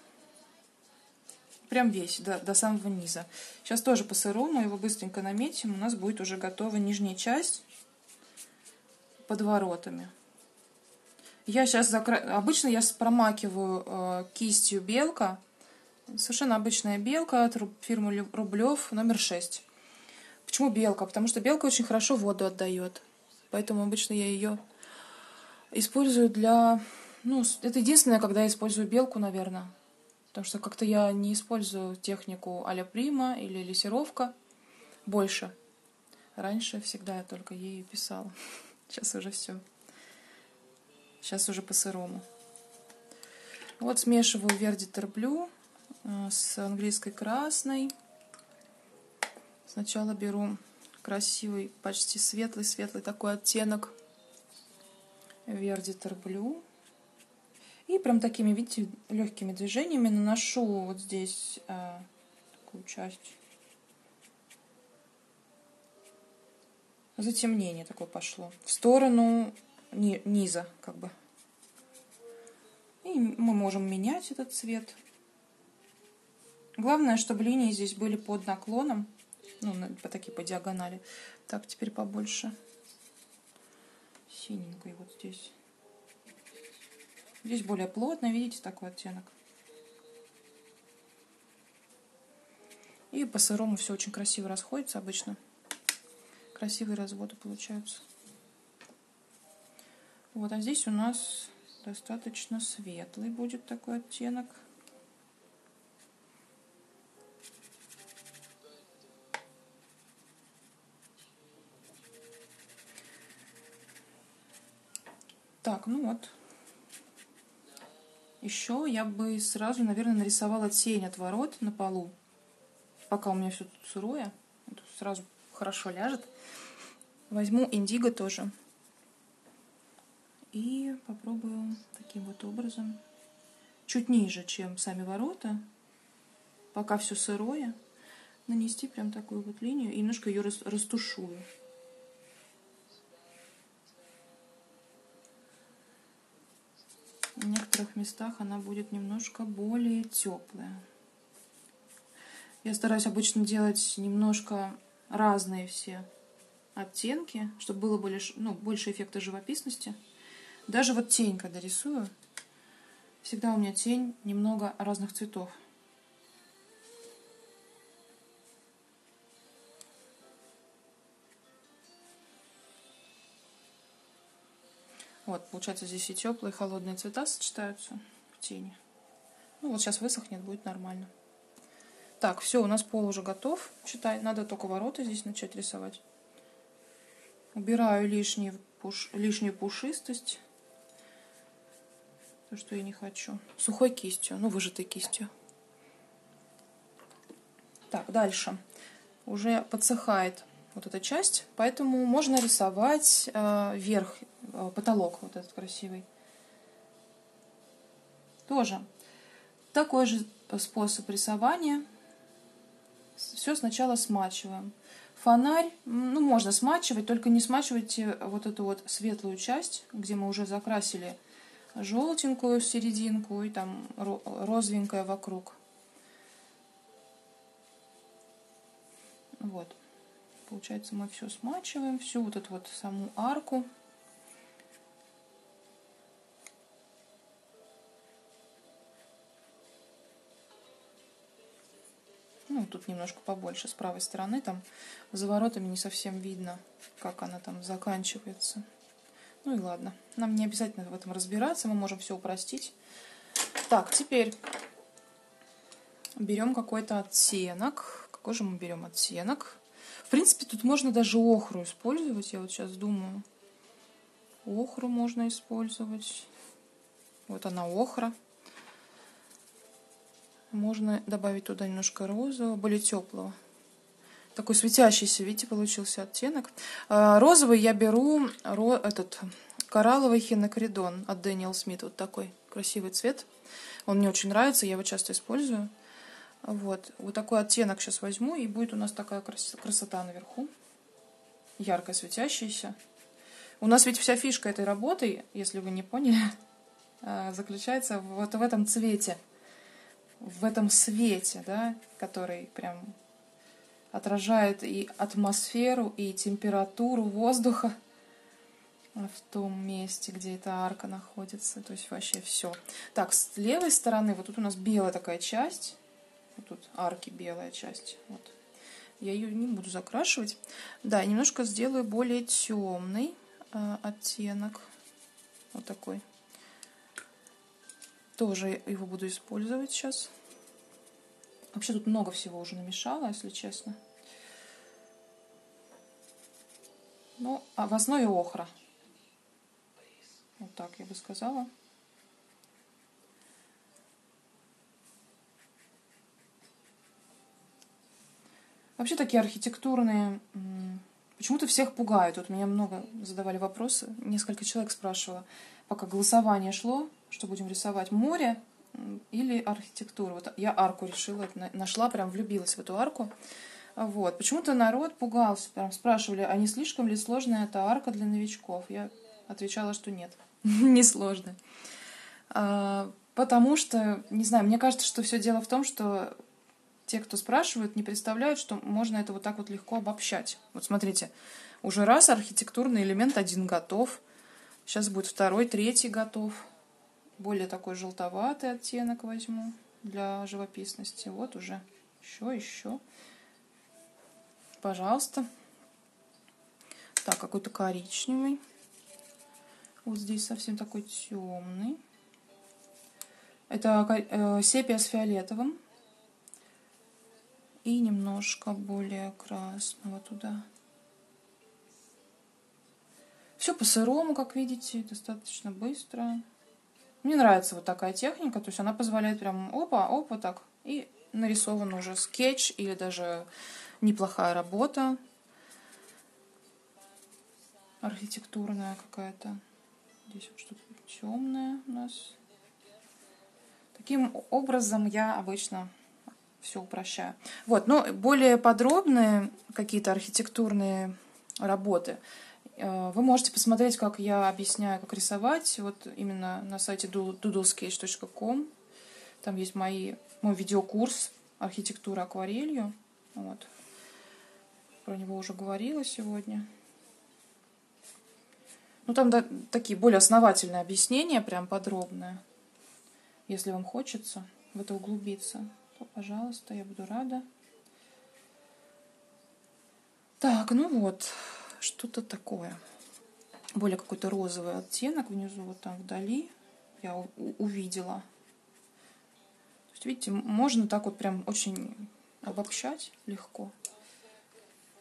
Прям весь, до, до самого низа. Сейчас тоже по сырому его быстренько наметим. У нас будет уже готова нижняя часть под воротами. Я сейчас закра... Обычно я промакиваю э, кистью белка. Совершенно обычная белка от фирмы Рублев номер 6. Почему белка? Потому что белка очень хорошо воду отдает. Поэтому обычно я ее использую для... Ну, это единственное, когда я использую белку, наверное. Потому что как-то я не использую технику а-ля прима или лессировка больше. Раньше всегда я только ею писала. Сейчас уже все. Сейчас уже по-сырому. Вот смешиваю Вердитер Блю с английской красной. Сначала беру красивый, почти светлый-светлый такой оттенок Вердитер Блю. И прям такими, видите, легкими движениями наношу вот здесь э, такую часть. Затемнение такое пошло. В сторону ни, низа, как бы. И мы можем менять этот цвет. Главное, чтобы линии здесь были под наклоном. Ну, по такие по диагонали. Так, теперь побольше. Синенькой вот здесь. Здесь более плотно, видите, такой оттенок. И по сырому все очень красиво расходится обычно. Красивые разводы получаются. Вот, а здесь у нас достаточно светлый будет такой оттенок. Так, ну вот. Еще я бы сразу, наверное, нарисовала тень от ворот на полу. Пока у меня все тут сырое. Это сразу хорошо ляжет. Возьму индиго тоже. И попробую таким вот образом, чуть ниже, чем сами ворота, пока все сырое, нанести прям такую вот линию и немножко ее растушую. В некоторых местах она будет немножко более теплая. Я стараюсь обычно делать немножко разные все оттенки, чтобы было более, ну, больше эффекта живописности. Даже вот тень, когда рисую, всегда у меня тень немного разных цветов. Вот, получается, здесь и теплые, и холодные цвета сочетаются в тени. Ну, вот сейчас высохнет, будет нормально. Так, все, у нас пол уже готов. Считай, надо только ворота здесь начать рисовать. Убираю лишний пуш... лишнюю пушистость. То, что я не хочу. Сухой кистью, ну, выжатой кистью. Так, дальше. Уже подсыхает вот эта часть, поэтому можно рисовать э, верх, потолок вот этот красивый. Тоже такой же способ рисования. Все сначала смачиваем. Фонарь, ну, можно смачивать, только не смачивайте вот эту вот светлую часть, где мы уже закрасили желтенькую серединку и там розовенькая вокруг. Вот. Получается, мы все смачиваем, всю вот эту вот саму арку. Ну, тут немножко побольше с правой стороны, там за воротами не совсем видно, как она там заканчивается. Ну и ладно. Нам не обязательно в этом разбираться, мы можем все упростить. Так, теперь берем какой-то оттенок. Какой же мы берем оттенок? В принципе, тут можно даже охру использовать. Я вот сейчас думаю. Охру можно использовать. Вот она охра. Можно добавить туда немножко розового, более теплого. Такой светящийся, видите, получился оттенок. А, розовый я беру этот коралловый хинокридон от Дэниел Смит. Вот такой красивый цвет. Он мне очень нравится, я его часто использую. Вот. вот такой оттенок сейчас возьму, и будет у нас такая красота наверху. Ярко светящаяся. У нас ведь вся фишка этой работы, если вы не поняли, а, заключается вот в этом цвете. В этом свете, да, который прям отражает и атмосферу, и температуру воздуха в том месте, где эта арка находится. То есть вообще все. Так, с левой стороны, вот тут у нас белая такая часть. Вот тут арки белая часть. Вот. Я ее не буду закрашивать. Да, немножко сделаю более темный э, оттенок. Вот такой. Тоже его буду использовать сейчас. Вообще тут много всего уже намешала, если честно. Ну, а в основе охра. Вот так я бы сказала. Вообще такие архитектурные почему-то всех пугают. Вот меня много задавали вопросы, несколько человек спрашивало, пока голосование шло, что будем рисовать, море или архитектуру. Вот я арку решила, нашла, прям влюбилась в эту арку. Вот. Почему-то народ пугался, прям спрашивали, а не слишком ли сложная эта арка для новичков? Я отвечала, что нет, не сложная. Потому что, не знаю, мне кажется, что все дело в том, что те, кто спрашивают, не представляют, что можно это вот так вот легко обобщать. Вот смотрите, уже раз архитектурный элемент один готов, сейчас будет второй, третий готов. Более такой желтоватый оттенок возьму для живописности. Вот уже еще, еще. Пожалуйста. Так, какой-то коричневый. Вот здесь совсем такой темный. Это э, сепия с фиолетовым и немножко более красного туда. Все по-сырому, как видите, достаточно быстро. Мне нравится вот такая техника, то есть она позволяет прям опа, опа, так, и нарисован уже скетч или даже неплохая работа архитектурная какая-то. Здесь вот что-то темное у нас. Таким образом я обычно все упрощаю. Вот, но более подробные какие-то архитектурные работы вы можете посмотреть, как я объясняю, как рисовать, вот именно на сайте doodlesketch.com. Там есть мои, мой видеокурс «Архитектура акварелью». Вот. Про него уже говорила сегодня. Ну, там да, такие более основательные объяснения, прям подробные. Если вам хочется в это углубиться то, пожалуйста, я буду рада. Так, ну вот, что-то такое. Более какой-то розовый оттенок внизу, вот там вдали я увидела. То есть, видите, можно так вот прям очень обобщать легко.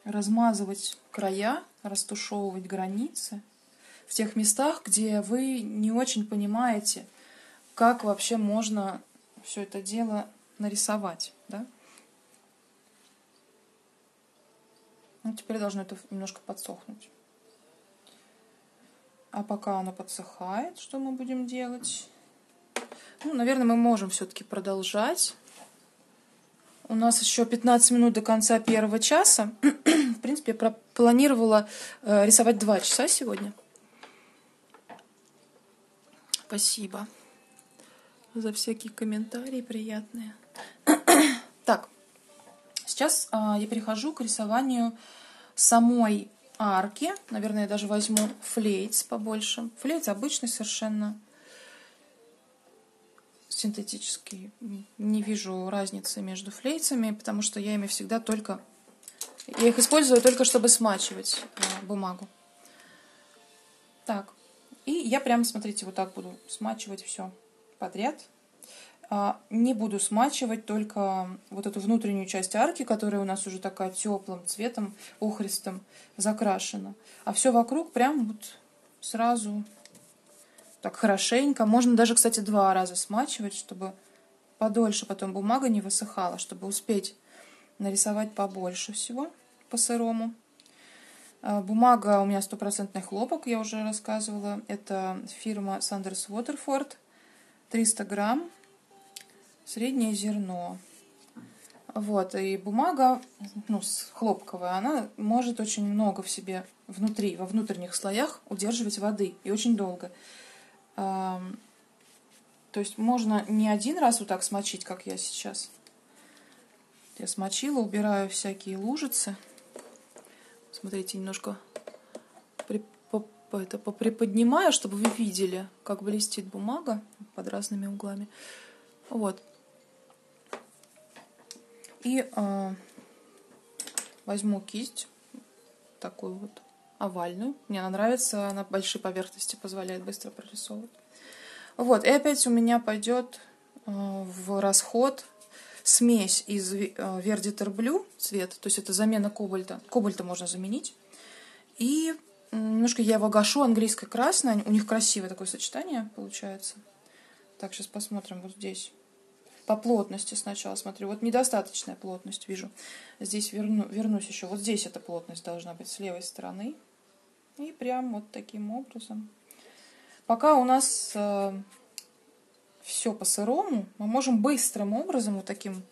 Размазывать края, растушевывать границы в тех местах, где вы не очень понимаете, как вообще можно все это дело нарисовать, да? Ну, теперь должно это немножко подсохнуть. А пока оно подсыхает, что мы будем делать? Ну, наверное, мы можем все-таки продолжать. У нас еще 15 минут до конца первого часа. В принципе, я планировала э, рисовать 2 часа сегодня. Спасибо за всякие комментарии приятные. Сейчас а, я перехожу к рисованию самой арки. Наверное, я даже возьму флейц побольше. Флейц обычный совершенно синтетический. Не вижу разницы между флейцами, потому что я ими всегда только... Я их использую только, чтобы смачивать а, бумагу. Так, и я прямо, смотрите, вот так буду смачивать все подряд. А, не буду смачивать только вот эту внутреннюю часть арки, которая у нас уже такая теплым цветом, охристым, закрашена. А все вокруг прям вот сразу так хорошенько. Можно даже, кстати, два раза смачивать, чтобы подольше потом бумага не высыхала, чтобы успеть нарисовать побольше всего по-сырому. А, бумага у меня стопроцентный хлопок, я уже рассказывала. Это фирма Sanders Waterford. 300 грамм среднее зерно. Вот, и бумага, ну, хлопковая, она может очень много в себе внутри, во внутренних слоях удерживать воды, и очень долго. То есть можно не один раз вот так смочить, как я сейчас. Я смочила, убираю всякие лужицы. Смотрите, немножко это, поприподнимаю, чтобы вы видели, как блестит бумага под разными углами. Вот. И э, возьму кисть, такую вот овальную. Мне она нравится, она большие поверхности позволяет быстро прорисовывать. Вот, и опять у меня пойдет э, в расход смесь из э, Verditer Blue цвет, то есть это замена кобальта. Кобальта можно заменить. И немножко я его гашу, английское красное. У них красивое такое сочетание получается. Так, сейчас посмотрим вот здесь. По плотности сначала смотрю. Вот недостаточная плотность вижу. Здесь верну, вернусь еще. Вот здесь эта плотность должна быть с левой стороны. И прям вот таким образом. Пока у нас э, все по-сырому, мы можем быстрым образом вот таким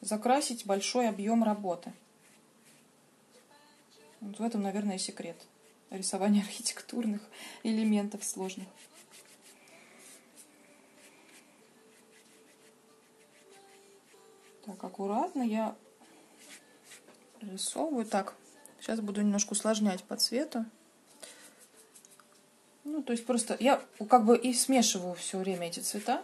закрасить большой объем работы. Вот в этом, наверное, секрет рисования архитектурных элементов сложных. Так, аккуратно я рисовываю. Так, сейчас буду немножко усложнять по цвету. Ну, то есть просто я как бы и смешиваю все время эти цвета.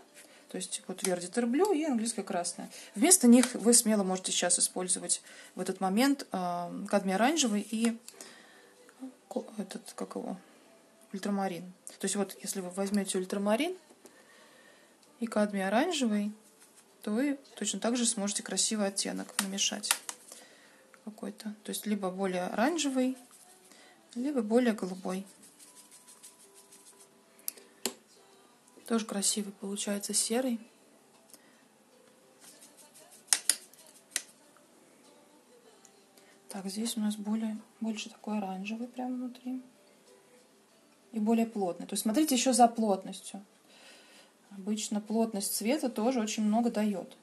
То есть вот вердитер блю и английское красное. Вместо них вы смело можете сейчас использовать в этот момент э, кадмий оранжевый и этот, как его, ультрамарин. То есть вот если вы возьмете ультрамарин и кадмий оранжевый, то вы точно так же сможете красивый оттенок намешать какой-то. То есть либо более оранжевый, либо более голубой. Тоже красивый получается серый. Так, здесь у нас более, больше такой оранжевый прямо внутри. И более плотный. То есть смотрите еще за плотностью. Обычно плотность цвета тоже очень много дает.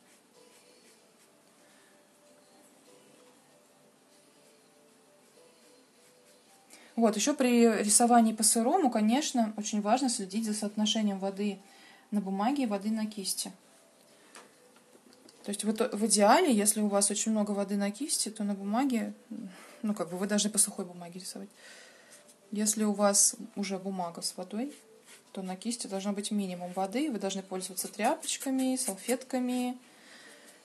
Вот, еще при рисовании по сырому, конечно, очень важно следить за соотношением воды на бумаге и воды на кисти. То есть вот в идеале, если у вас очень много воды на кисти, то на бумаге, ну как бы вы должны по сухой бумаге рисовать. Если у вас уже бумага с водой, то на кисти должно быть минимум воды. Вы должны пользоваться тряпочками, салфетками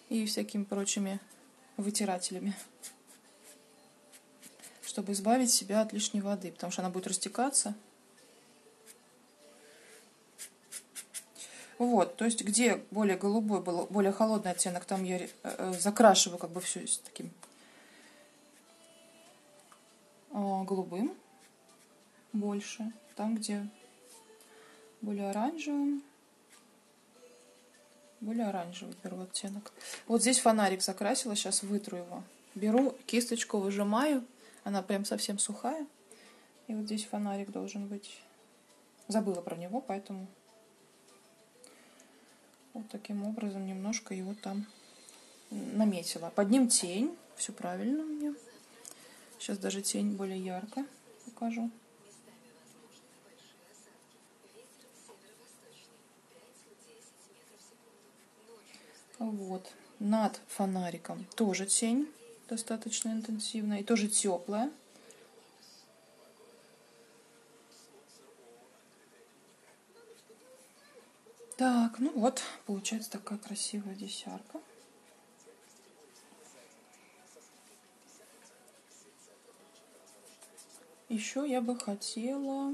и всякими прочими вытирателями чтобы избавить себя от лишней воды, потому что она будет растекаться. Вот, то есть где более голубой, более холодный оттенок, там я э, закрашиваю как бы все таким а, голубым больше. Там, где более оранжевым, более оранжевый беру оттенок. Вот здесь фонарик закрасила, сейчас вытру его. Беру кисточку, выжимаю она прям совсем сухая. И вот здесь фонарик должен быть. Забыла про него, поэтому вот таким образом немножко его там наметила. Под ним тень. Все правильно у меня. Сейчас даже тень более ярко покажу. Вот. Над фонариком тоже тень достаточно интенсивная и тоже теплая. Так, ну вот, получается такая красивая десярка. Еще я бы хотела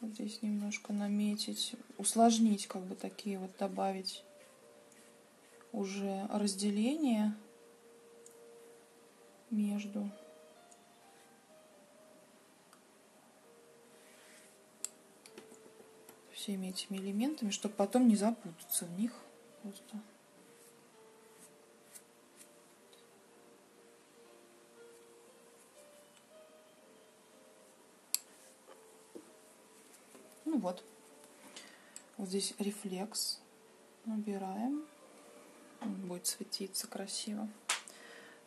вот здесь немножко наметить, усложнить, как бы такие вот добавить уже разделения между всеми этими элементами, чтобы потом не запутаться в них просто. Ну вот. Вот здесь рефлекс. Набираем. Он будет светиться красиво.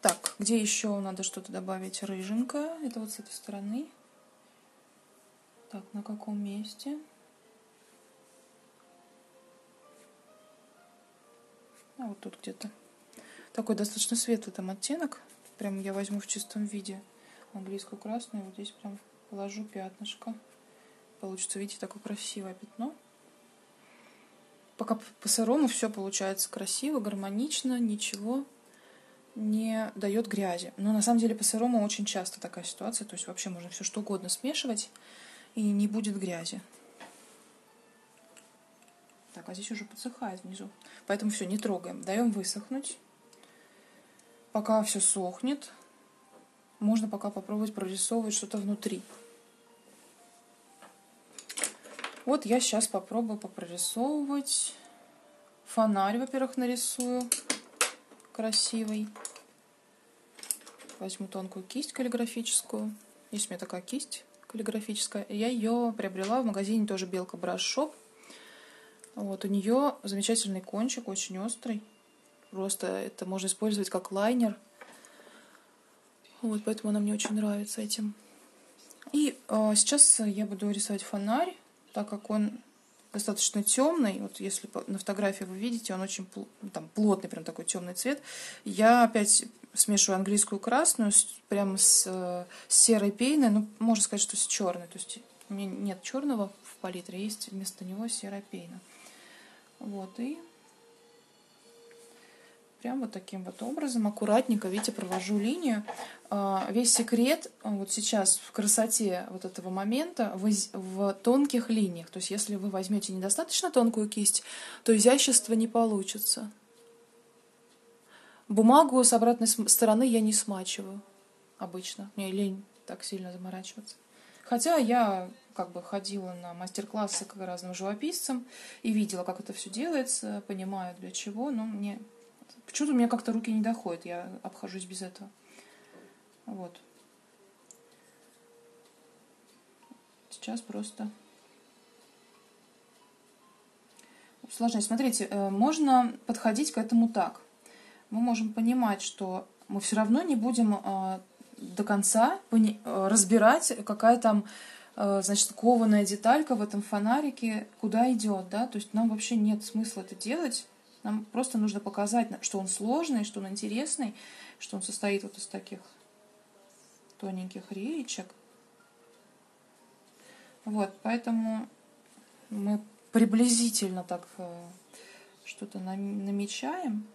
Так, где еще надо что-то добавить? Рыженькая. Это вот с этой стороны. Так, на каком месте? А вот тут где-то. Такой достаточно светлый там оттенок. Прям я возьму в чистом виде английскую красную. Вот здесь прям положу пятнышко. Получится, видите, такое красивое пятно. Пока по сырому все получается красиво, гармонично, ничего не дает грязи. Но на самом деле по сырому очень часто такая ситуация. То есть вообще можно все что угодно смешивать, и не будет грязи. Так, а здесь уже подсыхает внизу. Поэтому все, не трогаем. Даем высохнуть. Пока все сохнет, можно пока попробовать прорисовывать что-то внутри. Вот я сейчас попробую попрорисовывать фонарь, во-первых, нарисую красивый. Возьму тонкую кисть каллиграфическую. Есть у меня такая кисть каллиграфическая. Я ее приобрела в магазине тоже Белка Браш Шоп. Вот, у нее замечательный кончик, очень острый. Просто это можно использовать как лайнер. Вот, поэтому она мне очень нравится этим. И э, сейчас я буду рисовать фонарь, так как он достаточно темный. Вот если на фотографии вы видите, он очень ну, там, плотный, прям такой темный цвет. Я опять смешиваю английскую красную с, прямо с, с серой пейной. Ну, можно сказать, что с черной. То есть у меня нет черного в палитре, есть вместо него серая пейна. Вот, и прям вот таким вот образом, аккуратненько, видите, провожу линию. А, весь секрет вот сейчас в красоте вот этого момента в, в тонких линиях. То есть если вы возьмете недостаточно тонкую кисть, то изящество не получится. Бумагу с обратной стороны я не смачиваю обычно. Мне лень так сильно заморачиваться. Хотя я как бы ходила на мастер-классы к разным живописцам и видела, как это все делается, понимаю для чего, но мне почему-то у меня как-то руки не доходят, я обхожусь без этого. Вот. Сейчас просто усложнять. Смотрите, э, можно подходить к этому так. Мы можем понимать, что мы все равно не будем э, до конца э, разбирать, какая там значит, кованая деталька в этом фонарике куда идет, да, то есть нам вообще нет смысла это делать, нам просто нужно показать, что он сложный, что он интересный, что он состоит вот из таких тоненьких реечек. Вот, поэтому мы приблизительно так э, что-то намечаем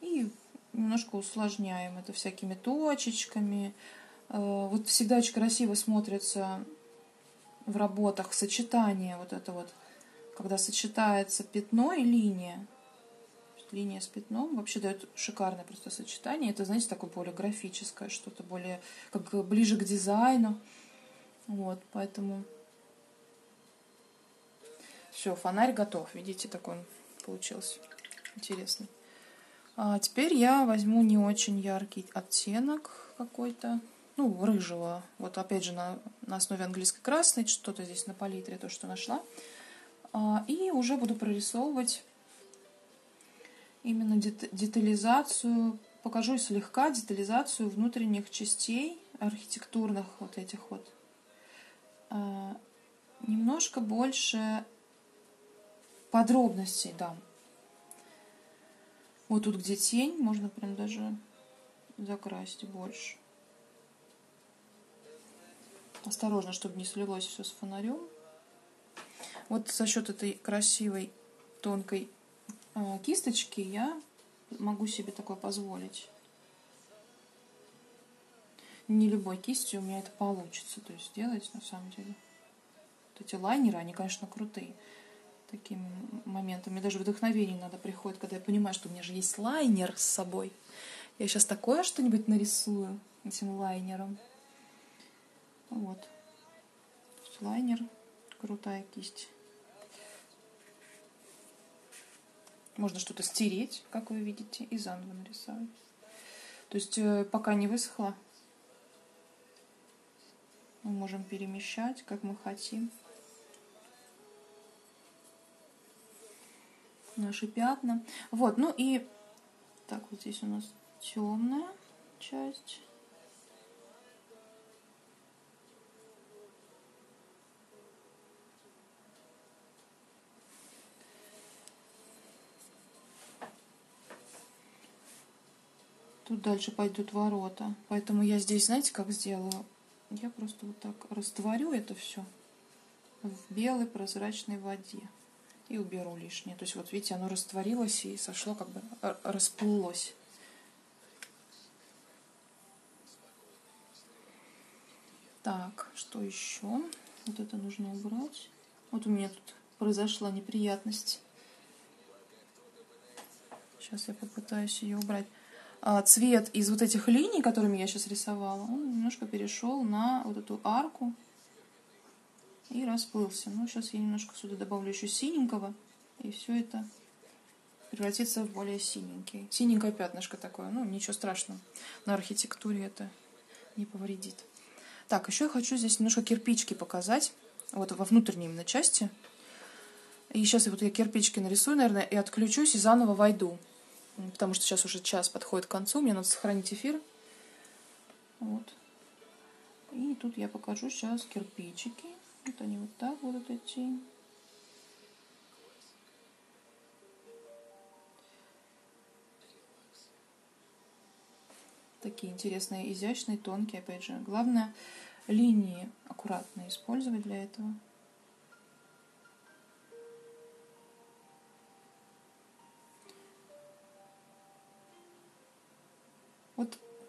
и немножко усложняем это всякими точечками, Э, вот всегда очень красиво смотрится в работах сочетание вот это вот, когда сочетается пятно и линия. Линия с пятном вообще дает шикарное просто сочетание. Это, знаете, такое более графическое, что-то более, как ближе к дизайну. Вот, поэтому все, фонарь готов. Видите, такой он получился интересный. А теперь я возьму не очень яркий оттенок какой-то ну, рыжего. Вот опять же на, на основе английской красной, что-то здесь на палитре, то, что нашла. А, и уже буду прорисовывать именно детализацию, покажу слегка детализацию внутренних частей архитектурных вот этих вот. А, немножко больше подробностей дам. Вот тут, где тень, можно прям даже закрасить больше. Осторожно, чтобы не слилось все с фонарем. Вот за счет этой красивой тонкой э, кисточки я могу себе такое позволить. Не любой кистью у меня это получится, то есть сделать на самом деле. Вот эти лайнеры, они, конечно, крутые таким моментом. Мне даже вдохновение надо приходит, когда я понимаю, что у меня же есть лайнер с собой. Я сейчас такое что-нибудь нарисую этим лайнером. Вот. Лайнер, крутая кисть. Можно что-то стереть, как вы видите, и заново нарисовать. То есть э, пока не высохло, мы можем перемещать, как мы хотим. Наши пятна. Вот, ну и так вот здесь у нас темная часть. Тут дальше пойдут ворота. Поэтому я здесь, знаете, как сделаю? Я просто вот так растворю это все в белой прозрачной воде. И уберу лишнее. То есть вот видите, оно растворилось и сошло, как бы расплылось. Так, что еще? Вот это нужно убрать. Вот у меня тут произошла неприятность. Сейчас я попытаюсь ее убрать. А, цвет из вот этих линий, которыми я сейчас рисовала, он немножко перешел на вот эту арку и расплылся. Ну, сейчас я немножко сюда добавлю еще синенького. И все это превратится в более синенький. Синенькое пятнышко такое. Ну, ничего страшного. На архитектуре это не повредит. Так, еще я хочу здесь немножко кирпички показать. Вот во внутренней именно части. И сейчас вот я кирпички нарисую, наверное, и отключусь и заново войду. Потому что сейчас уже час подходит к концу. Мне надо сохранить эфир. Вот. И тут я покажу сейчас кирпичики. Вот они вот так будут идти. Такие интересные, изящные, тонкие, опять же. Главное, линии аккуратно использовать для этого.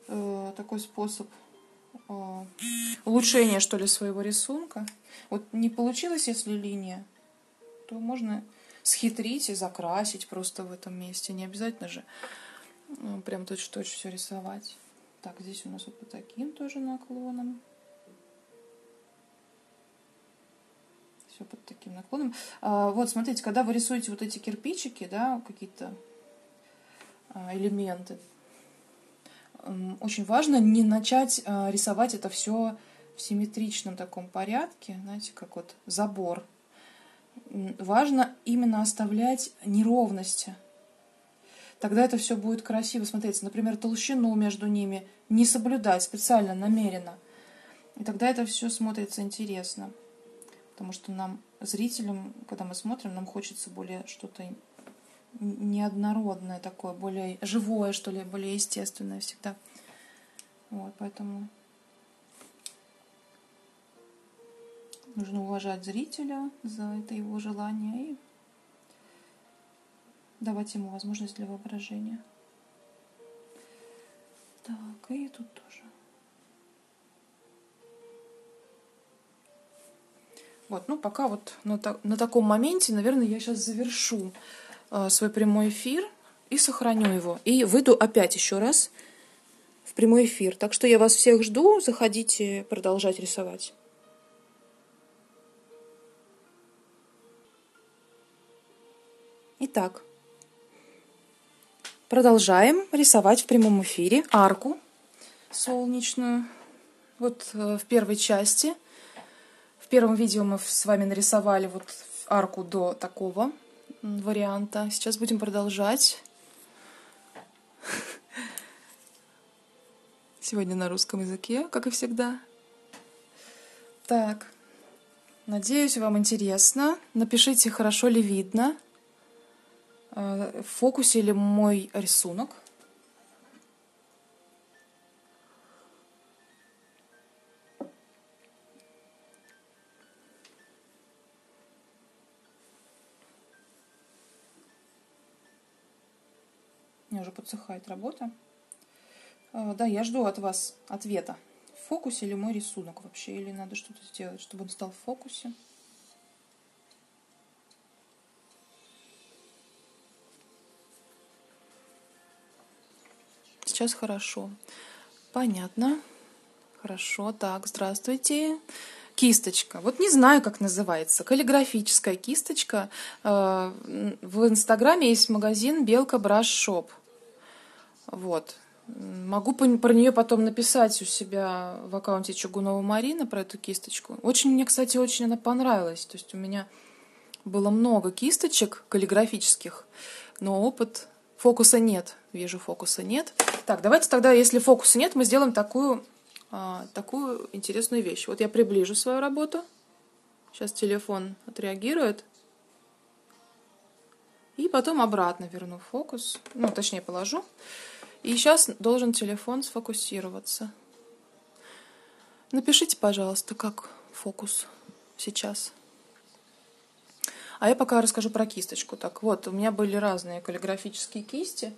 Э, такой способ э, улучшения, что ли, своего рисунка. Вот не получилось, если линия, то можно схитрить и закрасить просто в этом месте. Не обязательно же э, прям точь-в-точь все рисовать. Так, здесь у нас вот по таким тоже наклоном. Все под таким наклоном. А, вот, смотрите, когда вы рисуете вот эти кирпичики, да, какие-то а, элементы, очень важно не начать а, рисовать это все в симметричном таком порядке, знаете, как вот забор. Важно именно оставлять неровности – тогда это все будет красиво смотреться. Например, толщину между ними не соблюдать специально, намеренно. И тогда это все смотрится интересно. Потому что нам, зрителям, когда мы смотрим, нам хочется более что-то неоднородное такое, более живое, что ли, более естественное всегда. Вот, поэтому нужно уважать зрителя за это его желание и давать ему возможность для воображения. Так, и тут тоже. Вот, ну пока вот на, на таком моменте, наверное, я сейчас завершу свой прямой эфир и сохраню его. И выйду опять еще раз в прямой эфир. Так что я вас всех жду, заходите продолжать рисовать. Итак, Продолжаем рисовать в прямом эфире арку солнечную. Вот э, в первой части, в первом видео мы с вами нарисовали вот арку до такого варианта. Сейчас будем продолжать. Сегодня на русском языке, как и всегда. Так, надеюсь, вам интересно. Напишите, хорошо ли видно в фокусе ли мой рисунок. Уже подсыхает работа. А, да, я жду от вас ответа. В фокусе ли мой рисунок вообще? Или надо что-то сделать, чтобы он стал в фокусе? сейчас хорошо. Понятно. Хорошо. Так, здравствуйте. Кисточка. Вот не знаю, как называется. Каллиграфическая кисточка. Э, в Инстаграме есть магазин Belka Brush Shop. Вот. Могу про нее потом написать у себя в аккаунте Чугунова Марина про эту кисточку. Очень мне, кстати, очень она понравилась. То есть у меня было много кисточек каллиграфических, но опыт Фокуса нет. Вижу, фокуса нет. Так, давайте тогда, если фокуса нет, мы сделаем такую, а, такую интересную вещь. Вот я приближу свою работу. Сейчас телефон отреагирует. И потом обратно верну фокус. Ну, точнее, положу. И сейчас должен телефон сфокусироваться. Напишите, пожалуйста, как фокус сейчас. А я пока расскажу про кисточку. Так вот, у меня были разные каллиграфические кисти.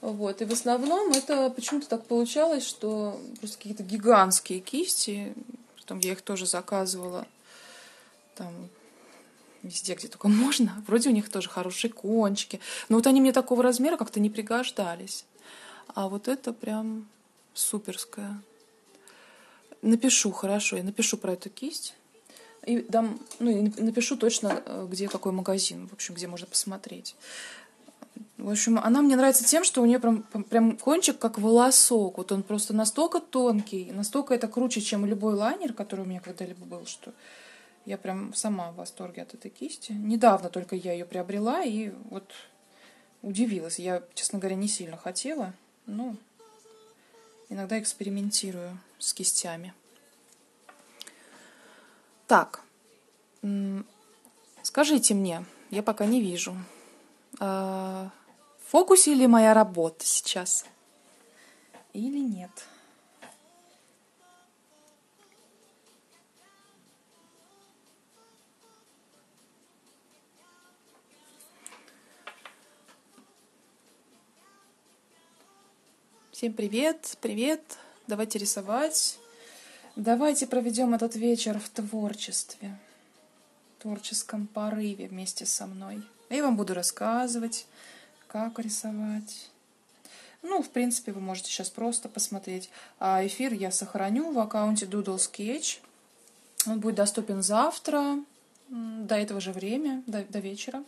Вот. И в основном это почему-то так получалось, что просто какие-то гигантские кисти, потом я их тоже заказывала там везде, где только можно. Вроде у них тоже хорошие кончики. Но вот они мне такого размера как-то не пригождались. А вот это прям суперская. Напишу, хорошо, я напишу про эту кисть. И дам, ну, и напишу точно, э, где какой магазин, в общем, где можно посмотреть. В общем, она мне нравится тем, что у нее прям, прям кончик как волосок. Вот он просто настолько тонкий, настолько это круче, чем любой лайнер, который у меня когда-либо был, что я прям сама в восторге от этой кисти. Недавно только я ее приобрела и вот удивилась. Я, честно говоря, не сильно хотела, но иногда экспериментирую с кистями. Так, скажите мне, я пока не вижу, а, в фокусе ли моя работа сейчас или нет? Всем привет, привет. Давайте рисовать. Давайте проведем этот вечер в творчестве, в творческом порыве вместе со мной. Я вам буду рассказывать, как рисовать. Ну, в принципе, вы можете сейчас просто посмотреть. А эфир я сохраню в аккаунте Doodle Sketch. Он будет доступен завтра, до этого же время, до, до вечера.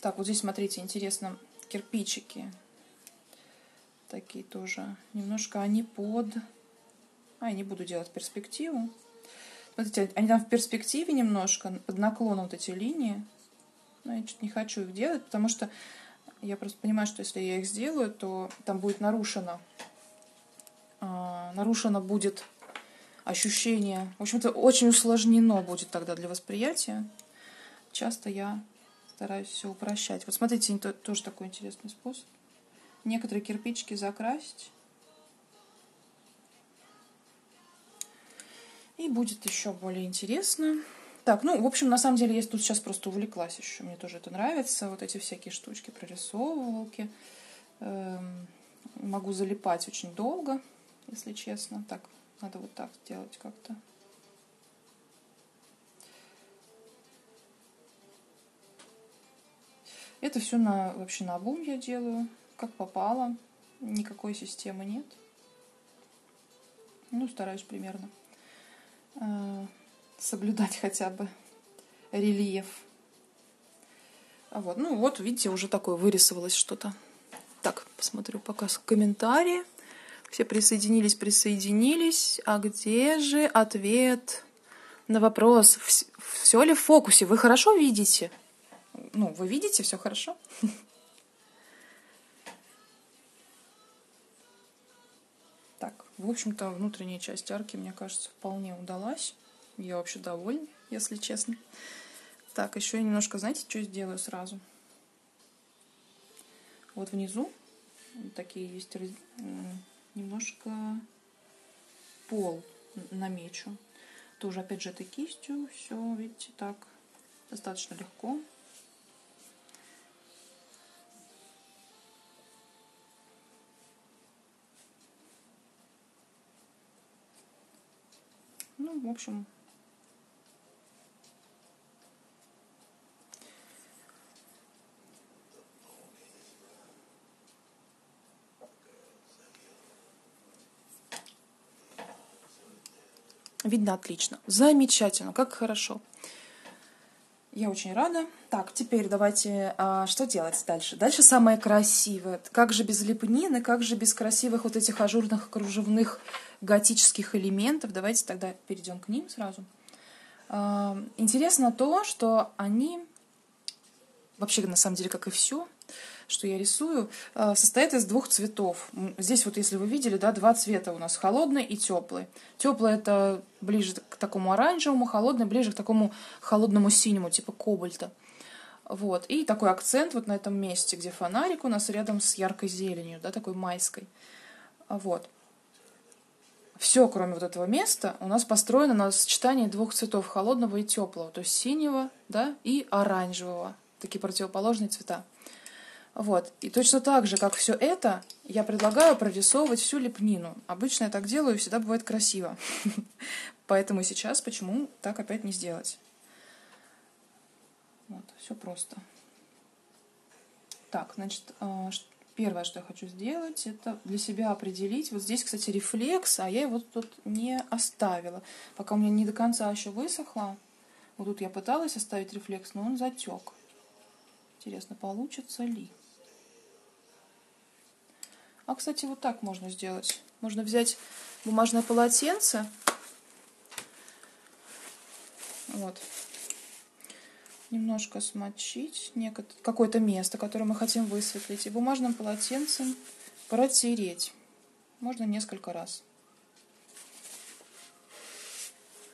Так, вот здесь, смотрите, интересно, кирпичики. Такие тоже. Немножко они под... А, я не буду делать перспективу. Смотрите, они там в перспективе немножко, под наклоном вот эти линии. Но я что-то не хочу их делать, потому что я просто понимаю, что если я их сделаю, то там будет нарушено, э, нарушено будет ощущение. В общем-то, очень усложнено будет тогда для восприятия. Часто я стараюсь все упрощать. Вот смотрите, тоже такой интересный способ. Некоторые кирпичики закрасить. И будет еще более интересно. Так, ну, в общем, на самом деле, я тут сейчас просто увлеклась еще. Мне тоже это нравится. Вот эти всякие штучки, прорисовывалки. Эм, могу залипать очень долго, если честно. Так, надо вот так сделать как-то. Это все на, вообще на обум я делаю, как попало. Никакой системы нет. Ну, стараюсь примерно. Э, соблюдать хотя бы рельеф. А вот, ну вот, видите, уже такое вырисовалось что-то. Так, посмотрю пока комментарии. Все присоединились, присоединились. А где же ответ на вопрос, все ли в фокусе? Вы хорошо видите? Ну, вы видите, все хорошо? в общем-то, внутренняя часть арки, мне кажется, вполне удалась. Я вообще довольна, если честно. Так, еще я немножко, знаете, что сделаю сразу? Вот внизу такие есть немножко пол намечу. Тоже, опять же, этой кистью все, видите, так, достаточно легко. В общем, Видно отлично. Замечательно, как хорошо. Я очень рада. Так, теперь давайте, а, что делать дальше? Дальше самое красивое. Как же без лепнины, как же без красивых вот этих ажурных кружевных готических элементов? Давайте тогда перейдем к ним сразу. А, интересно то, что они, вообще на самом деле, как и все, что я рисую, э, состоит из двух цветов. Здесь вот, если вы видели, да, два цвета у нас, холодный и теплый. Теплый это ближе к такому оранжевому, холодный ближе к такому холодному синему, типа кобальта. Вот. И такой акцент вот на этом месте, где фонарик у нас рядом с яркой зеленью, да, такой майской. Вот. Все, кроме вот этого места, у нас построено на сочетании двух цветов, холодного и теплого, то есть синего, да, и оранжевого. Такие противоположные цвета. Вот. И точно так же, как все это, я предлагаю прорисовывать всю лепнину. Обычно я так делаю, и всегда бывает красиво. Поэтому сейчас почему так опять не сделать? Вот, все просто. Так, значит, а, первое, что я хочу сделать, это для себя определить. Вот здесь, кстати, рефлекс, а я его тут не оставила. Пока у меня не до конца еще высохло, Вот тут я пыталась оставить рефлекс, но он затек. Интересно, получится ли? А, кстати, вот так можно сделать. Можно взять бумажное полотенце. Вот. Немножко смочить какое-то место, которое мы хотим высветлить. И бумажным полотенцем протереть. Можно несколько раз.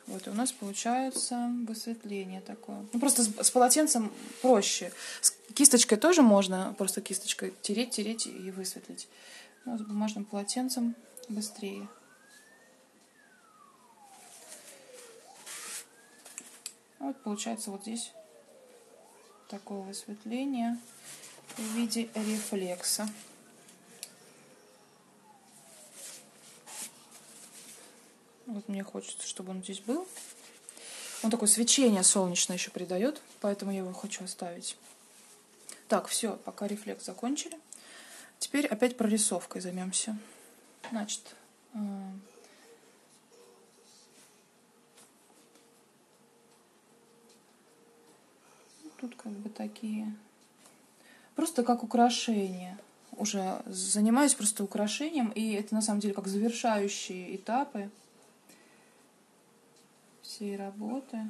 Вот, и у нас получается высветление такое. Ну, просто с, с полотенцем проще. С кисточкой тоже можно просто кисточкой тереть, тереть и высветлить. Но с бумажным полотенцем быстрее. Вот получается вот здесь такое высветление в виде рефлекса. Вот мне хочется, чтобы он здесь был. Он такое свечение солнечное еще придает, поэтому я его хочу оставить. Так, все, пока рефлекс закончили. Теперь опять прорисовкой займемся. Значит, э, тут как бы такие... Просто как украшения. Уже занимаюсь просто украшением, и это на самом деле как завершающие этапы всей работы.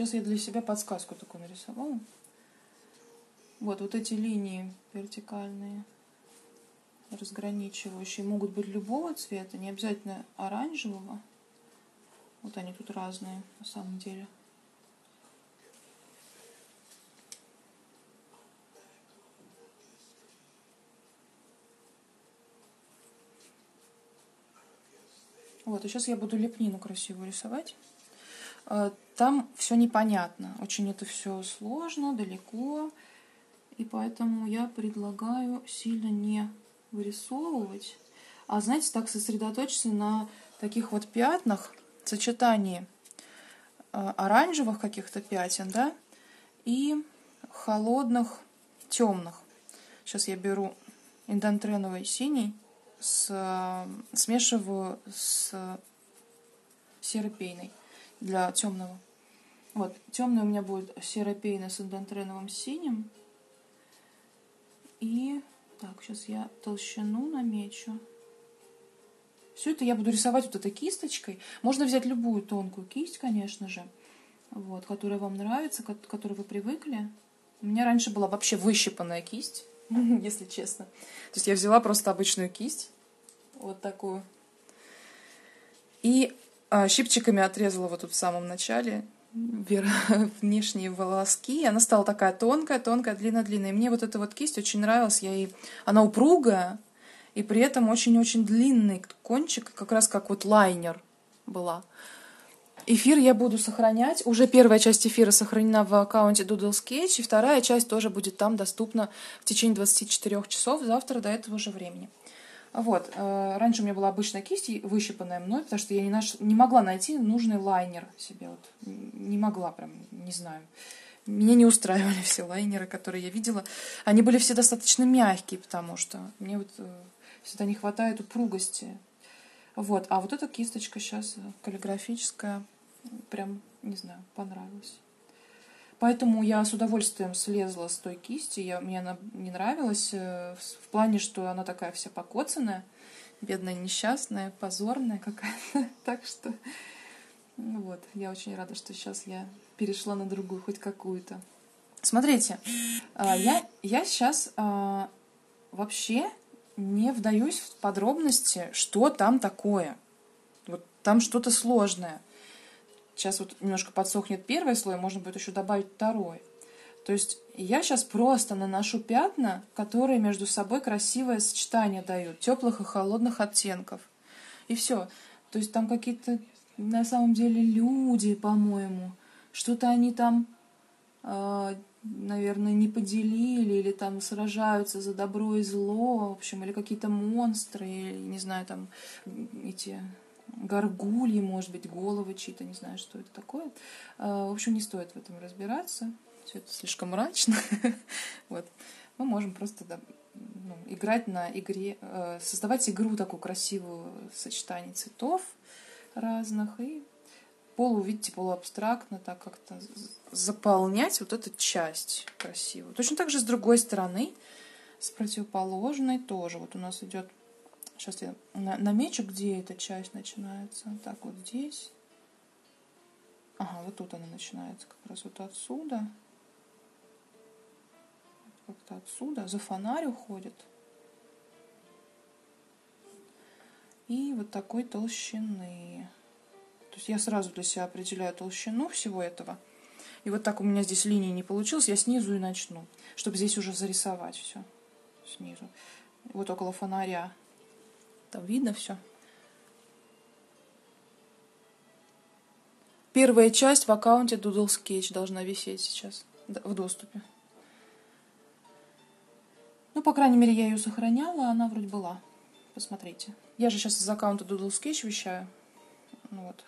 Сейчас я для себя подсказку такую нарисовала. Вот, вот эти линии вертикальные, разграничивающие, могут быть любого цвета, не обязательно оранжевого. Вот они тут разные на самом деле. Вот, и сейчас я буду лепнину красивую рисовать. А, там все непонятно. Очень это все сложно, далеко. И поэтому я предлагаю сильно не вырисовывать, а, знаете, так сосредоточиться на таких вот пятнах, сочетании а, оранжевых каких-то пятен, да, и холодных, темных. Сейчас я беру индантреновый синий с, смешиваю с серопейной для темного. Вот, темный у меня будет серопейный с эндантреновым синим. И так, сейчас я толщину намечу. Все это я буду рисовать вот этой кисточкой. Можно взять любую тонкую кисть, конечно же, вот, которая вам нравится, к которой вы привыкли. У меня раньше была вообще выщипанная кисть. если честно. То есть я взяла просто обычную кисть, вот такую, и а, щипчиками отрезала вот тут в самом начале внешние волоски. Она стала такая тонкая, тонкая, длинная-длинная. И мне вот эта вот кисть очень нравилась. Я ей... Она упругая, и при этом очень-очень длинный кончик, как раз как вот лайнер была. Эфир я буду сохранять. Уже первая часть эфира сохранена в аккаунте Doodle Sketch, и вторая часть тоже будет там доступна в течение 24 часов завтра до этого же времени. Вот. Э, раньше у меня была обычная кисть, выщипанная мной, потому что я не, наш... не могла найти нужный лайнер себе. Вот. Не могла прям, не знаю. Меня не устраивали все лайнеры, которые я видела. Они были все достаточно мягкие, потому что мне вот э, всегда не хватает упругости вот. А вот эта кисточка сейчас э, каллиграфическая, прям, не знаю, понравилась. Поэтому я с удовольствием слезла с той кисти. Я, мне она не нравилась э, в плане, что она такая вся покоцанная, бедная, несчастная, позорная какая-то. Так что ну вот, я очень рада, что сейчас я перешла на другую, хоть какую-то. Смотрите, а, я, я сейчас а, вообще не вдаюсь в подробности, что там такое. Вот там что-то сложное. Сейчас вот немножко подсохнет первый слой, можно будет еще добавить второй. То есть я сейчас просто наношу пятна, которые между собой красивое сочетание дают, теплых и холодных оттенков. И все. То есть там какие-то на самом деле люди, по-моему, что-то они там э, наверное, не поделили, или там сражаются за добро и зло, в общем, или какие-то монстры, или, не знаю, там эти горгульи, может быть, головы чьи-то, не знаю, что это такое. А, в общем, не стоит в этом разбираться. все это слишком мрачно. вот. Мы можем просто да, ну, играть на игре, э, создавать игру такую красивую, сочетание цветов разных и полу, видите, полуабстрактно так как-то заполнять вот эту часть красивую. Точно так же с другой стороны, с противоположной тоже. Вот у нас идет, сейчас я намечу, где эта часть начинается. Так, вот здесь. Ага, вот тут она начинается, как раз вот отсюда. Как-то отсюда, за фонарь уходит. И вот такой толщины. То есть я сразу для себя определяю толщину всего этого. И вот так у меня здесь линии не получилось, я снизу и начну, чтобы здесь уже зарисовать все снизу. Вот около фонаря. Там видно все. Первая часть в аккаунте Doodle Sketch должна висеть сейчас в доступе. Ну, по крайней мере, я ее сохраняла, она вроде была. Посмотрите. Я же сейчас из аккаунта Doodle Sketch вещаю. Вот.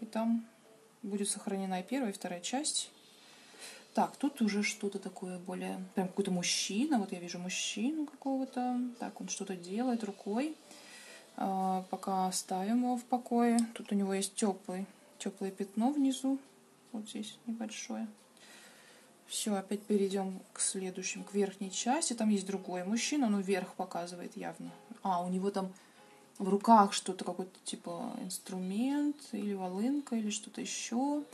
И там будет сохранена и первая, и вторая часть. Так, тут уже что-то такое более... Прям какой-то мужчина. Вот я вижу мужчину какого-то. Так, он что-то делает рукой. А, пока оставим его в покое. Тут у него есть теплый, теплое пятно внизу. Вот здесь небольшое. Все, опять перейдем к следующему, к верхней части. Там есть другой мужчина, он вверх показывает явно. А, у него там в руках что-то, какой-то типа инструмент или волынка или что-то еще.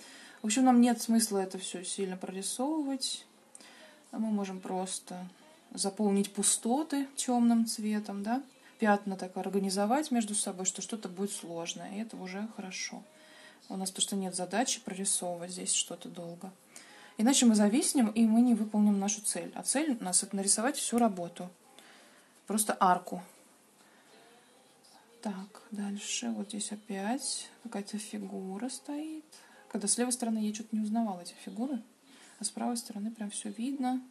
В общем, нам нет смысла это все сильно прорисовывать. Мы можем просто заполнить пустоты темным цветом, да, пятна так организовать между собой, что что-то будет сложное, и это уже хорошо. У нас то, что нет задачи прорисовывать здесь что-то долго. Иначе мы зависнем, и мы не выполним нашу цель. А цель у нас это нарисовать всю работу. Просто арку так, дальше вот здесь опять какая-то фигура стоит. Когда с левой стороны я что-то не узнавала эти фигуры, а с правой стороны прям все видно.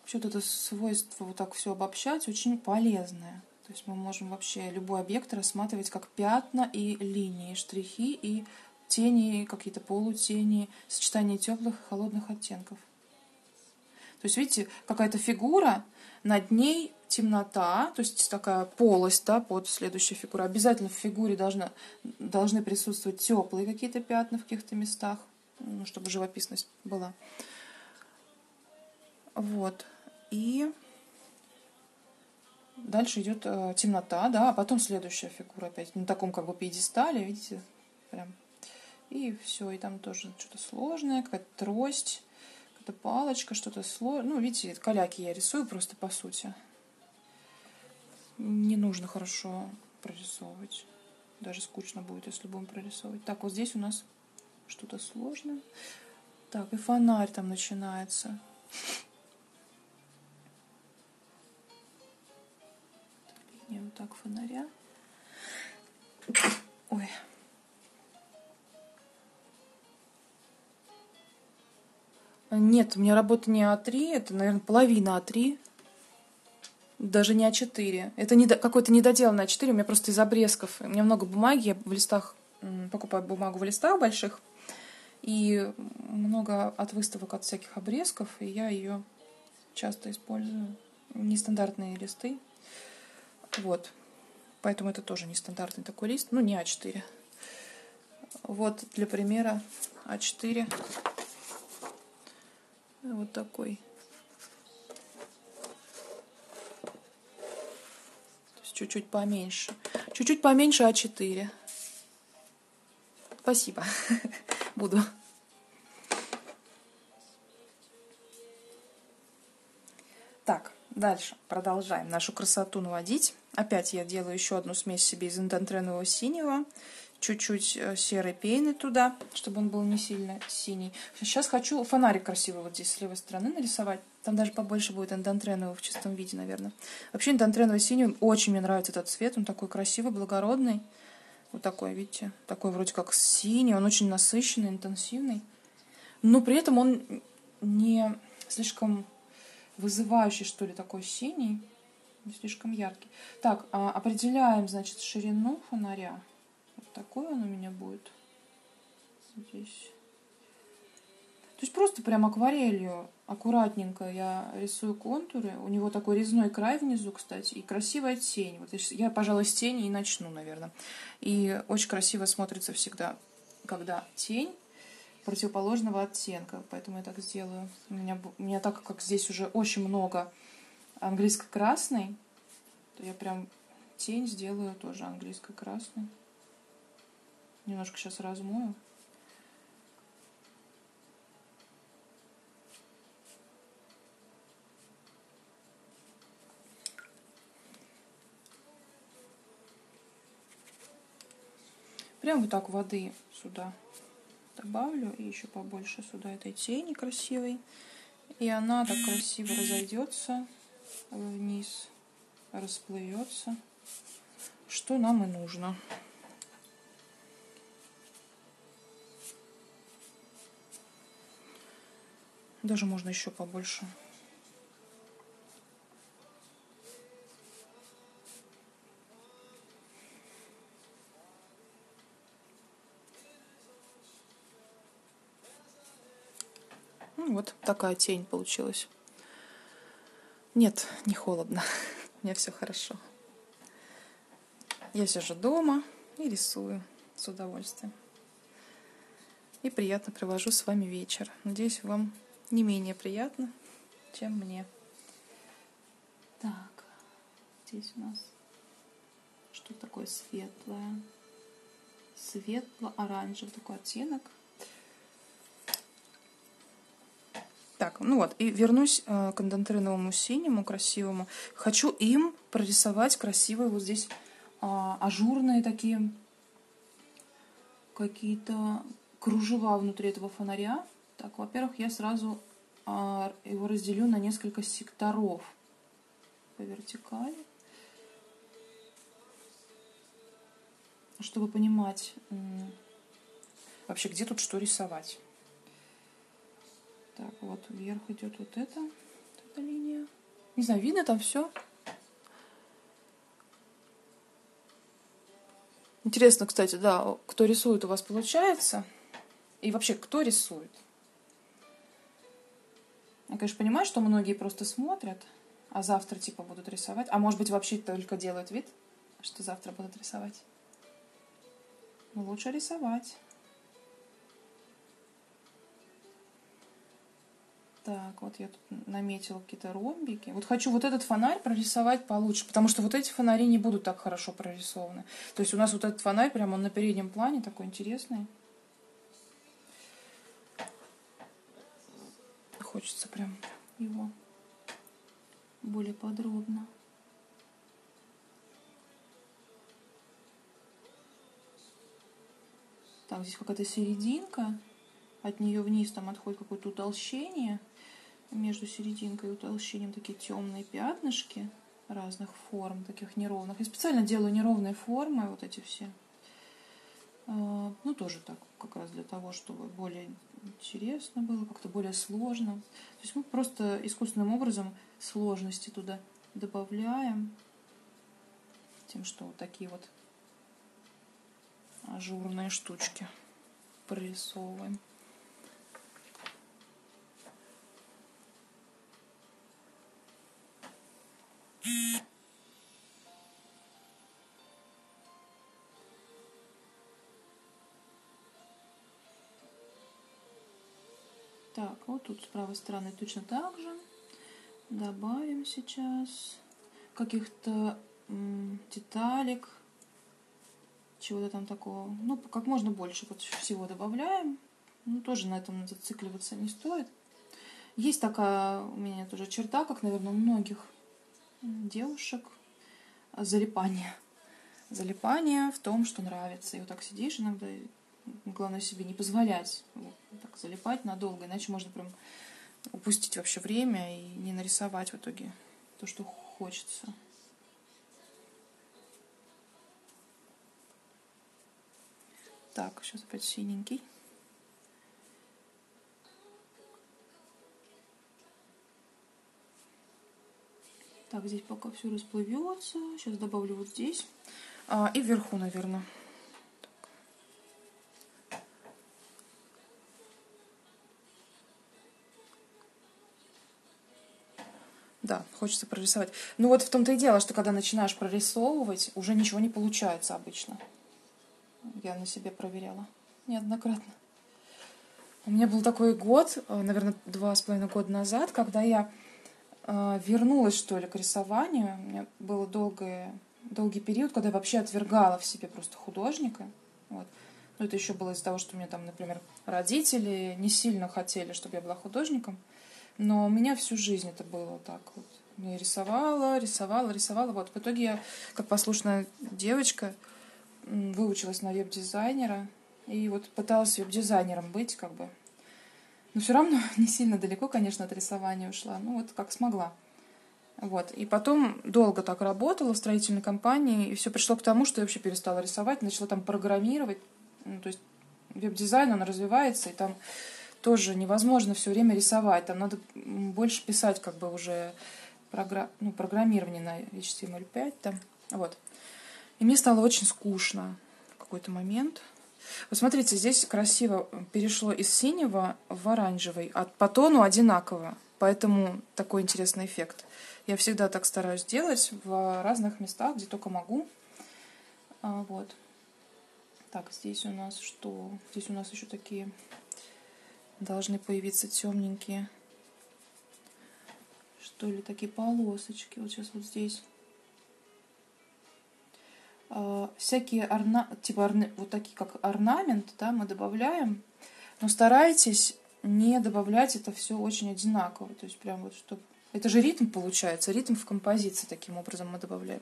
Вообще вот это свойство вот так все обобщать очень полезное. То есть мы можем вообще любой объект рассматривать как пятна и линии, штрихи и тени, какие-то полутени, сочетание теплых и холодных оттенков. То есть, видите, какая-то фигура, над ней темнота, то есть такая полость да, под следующей фигурой. Обязательно в фигуре должна, должны присутствовать теплые какие-то пятна в каких-то местах, ну, чтобы живописность была. Вот. И дальше идет э, темнота, да, а потом следующая фигура опять на таком как бы пьедестале, видите, прям. И все, и там тоже что-то сложное, какая-то трость какая-то палочка, что-то сложное. Ну, видите, каляки я рисую просто по сути. Не нужно хорошо прорисовывать. Даже скучно будет, если будем прорисовывать. Так, вот здесь у нас что-то сложное. Так, и фонарь там начинается. Линия вот так фонаря. Ой. Нет, у меня работа не А3, это, наверное, половина А3. Даже не А4. Это не, какой-то недоделанный А4, у меня просто из обрезков. У меня много бумаги, я в листах покупаю бумагу в листах больших. И много от выставок, от всяких обрезков, и я ее часто использую. Нестандартные листы. Вот. Поэтому это тоже нестандартный такой лист. Ну, не А4. Вот для примера А4 вот такой. Чуть-чуть поменьше. Чуть-чуть поменьше А4. Спасибо. Буду. Так, дальше продолжаем нашу красоту наводить. Опять я делаю еще одну смесь себе из интентренового синего чуть-чуть э, серой пены туда, чтобы он был не сильно синий. Сейчас хочу фонарик красивый вот здесь с левой стороны нарисовать. Там даже побольше будет эндантренового в чистом виде, наверное. Вообще эндантреновый синий, очень мне нравится этот цвет. Он такой красивый, благородный. Вот такой, видите, такой вроде как синий. Он очень насыщенный, интенсивный. Но при этом он не слишком вызывающий, что ли, такой синий. Не слишком яркий. Так, а, определяем, значит, ширину фонаря такое он у меня будет. Здесь. То есть просто прям акварелью аккуратненько я рисую контуры. У него такой резной край внизу, кстати, и красивая тень. Вот я, пожалуй, с тени и начну, наверное. И очень красиво смотрится всегда, когда тень противоположного оттенка. Поэтому я так сделаю. У меня, у меня так как здесь уже очень много английской красной, то я прям тень сделаю тоже английской красной. Немножко сейчас размою. Прям вот так воды сюда добавлю. И еще побольше сюда этой тени красивой. И она так красиво разойдется вниз, расплывется. Что нам и нужно. Даже можно еще побольше. Ну, вот такая тень получилась. Нет, не холодно. Меня все хорошо. Я сижу дома и рисую с удовольствием. И приятно провожу с вами вечер. Надеюсь, вам не менее приятно, чем мне. Так, здесь у нас что такое светлое. Светло-оранжевый такой оттенок. Так, ну вот, и вернусь э, к андантриновому синему красивому. Хочу им прорисовать красивые вот здесь э, ажурные такие какие-то кружева внутри этого фонаря. Так, во-первых, я сразу э, его разделю на несколько секторов по вертикали. Чтобы понимать вообще, где тут что рисовать. Так, вот вверх идет вот эта, вот эта линия. Не знаю, видно там все? Интересно, кстати, да, кто рисует у вас получается? И вообще, кто рисует? Я, конечно, понимаю, что многие просто смотрят, а завтра типа будут рисовать. А может быть, вообще только делают вид, что завтра будут рисовать. Но ну, лучше рисовать. Так, вот я тут наметила какие-то ромбики. Вот хочу вот этот фонарь прорисовать получше, потому что вот эти фонари не будут так хорошо прорисованы. То есть у нас вот этот фонарь прямо на переднем плане такой интересный. Хочется прям его более подробно. Так, здесь какая-то серединка. От нее вниз там отходит какое-то утолщение между серединкой и утолщением такие темные пятнышки разных форм, таких неровных. Я специально делаю неровные формы, вот эти все. А, ну, тоже так, как раз для того, чтобы более интересно было, как-то более сложно. То есть мы просто искусственным образом сложности туда добавляем. Тем, что вот такие вот ажурные штучки прорисовываем. Так, тут с правой стороны точно так же. Добавим сейчас каких-то деталек, чего-то там такого. Ну, как можно больше вот всего добавляем. Ну, тоже на этом зацикливаться не стоит. Есть такая у меня тоже черта, как, наверное, у многих девушек, залипание. Залипание в том, что нравится. И вот так сидишь иногда, главное себе не позволять так залипать надолго, иначе можно прям упустить вообще время и не нарисовать в итоге то, что хочется. Так, сейчас опять синенький. Так, здесь пока все расплывется. Сейчас добавлю вот здесь. А, и вверху, наверное. Да, хочется прорисовать. Ну вот в том-то и дело, что когда начинаешь прорисовывать, уже ничего не получается обычно. Я на себе проверяла неоднократно. У меня был такой год, э, наверное, два с половиной года назад, когда я э, вернулась, что ли, к рисованию. У меня был долгий, долгий период, когда я вообще отвергала в себе просто художника. Вот. Но это еще было из-за того, что у меня там, например, родители не сильно хотели, чтобы я была художником. Но у меня всю жизнь это было так вот. Я рисовала, рисовала, рисовала. Вот в итоге я, как послушная девочка, выучилась на веб-дизайнера. И вот пыталась веб-дизайнером быть, как бы. Но все равно не сильно далеко, конечно, от рисования ушла. Ну, вот как смогла. Вот. И потом долго так работала в строительной компании, и все пришло к тому, что я вообще перестала рисовать, начала там программировать, ну, то есть веб-дизайн, он развивается, и там тоже невозможно все время рисовать. Там надо больше писать как бы уже програ... ну, программирование на HTML5. Там. Вот. И мне стало очень скучно в какой-то момент. Вот смотрите, здесь красиво перешло из синего в оранжевый. А по тону одинаково. Поэтому такой интересный эффект. Я всегда так стараюсь делать в разных местах, где только могу. А, вот. Так, здесь у нас что? Здесь у нас еще такие должны появиться темненькие, что ли, такие полосочки. Вот сейчас вот здесь. А, всякие орна... типа орна... вот такие как орнамент, да, мы добавляем, но старайтесь не добавлять это все очень одинаково, то есть прям вот чтобы это же ритм получается, ритм в композиции таким образом мы добавляем.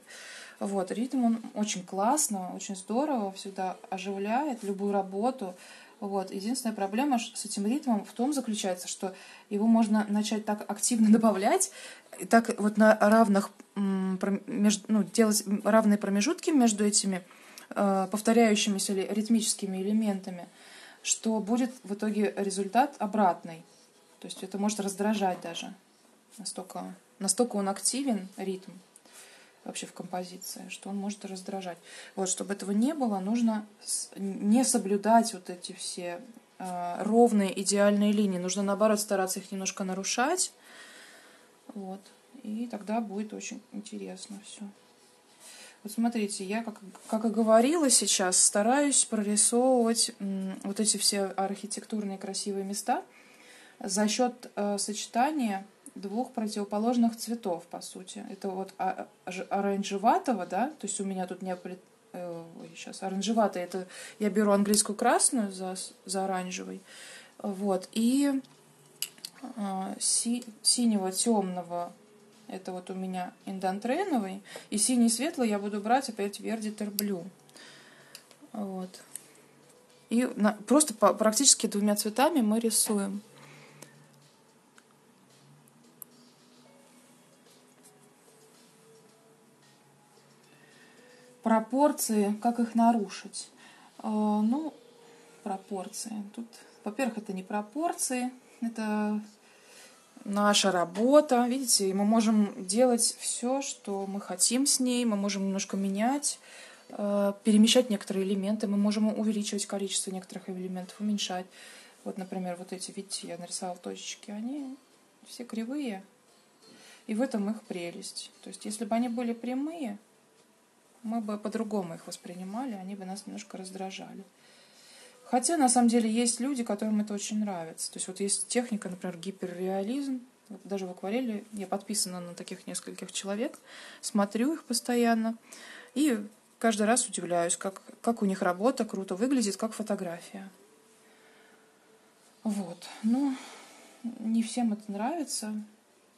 Вот, ритм, он очень классно, очень здорово, всегда оживляет любую работу. Вот. Единственная проблема с этим ритмом в том заключается, что его можно начать так активно добавлять, и так вот на равных, ну, делать равные промежутки между этими э, повторяющимися или ритмическими элементами, что будет в итоге результат обратный. То есть это может раздражать даже. Настолько, настолько он активен, ритм вообще в композиции, что он может раздражать. Вот, чтобы этого не было, нужно не соблюдать вот эти все э, ровные идеальные линии. Нужно, наоборот, стараться их немножко нарушать. Вот. И тогда будет очень интересно все. Вот смотрите, я, как, как и говорила сейчас, стараюсь прорисовывать м, вот эти все архитектурные красивые места за счет э, сочетания двух противоположных цветов, по сути. Это вот оранжеватого, да, то есть у меня тут не э, ой, сейчас оранжеватый, это я беру английскую красную за, за оранжевый, вот, и э, си, синего темного это вот у меня индантреновый, и синий светлый я буду брать опять Вердитер Блю. Вот. И на, просто по, практически двумя цветами мы рисуем. Пропорции, как их нарушить? Э, ну, пропорции. Тут, во-первых, это не пропорции, это наша работа. Видите, мы можем делать все, что мы хотим с ней, мы можем немножко менять, э, перемещать некоторые элементы, мы можем увеличивать количество некоторых элементов, уменьшать. Вот, например, вот эти, видите, я нарисовала точечки, они все кривые, и в этом их прелесть. То есть, если бы они были прямые, мы бы по-другому их воспринимали, они бы нас немножко раздражали. Хотя, на самом деле, есть люди, которым это очень нравится. То есть вот есть техника, например, гиперреализм. Даже в акварели я подписана на таких нескольких человек, смотрю их постоянно и каждый раз удивляюсь, как, как у них работа круто выглядит, как фотография. Вот. Ну, не всем это нравится.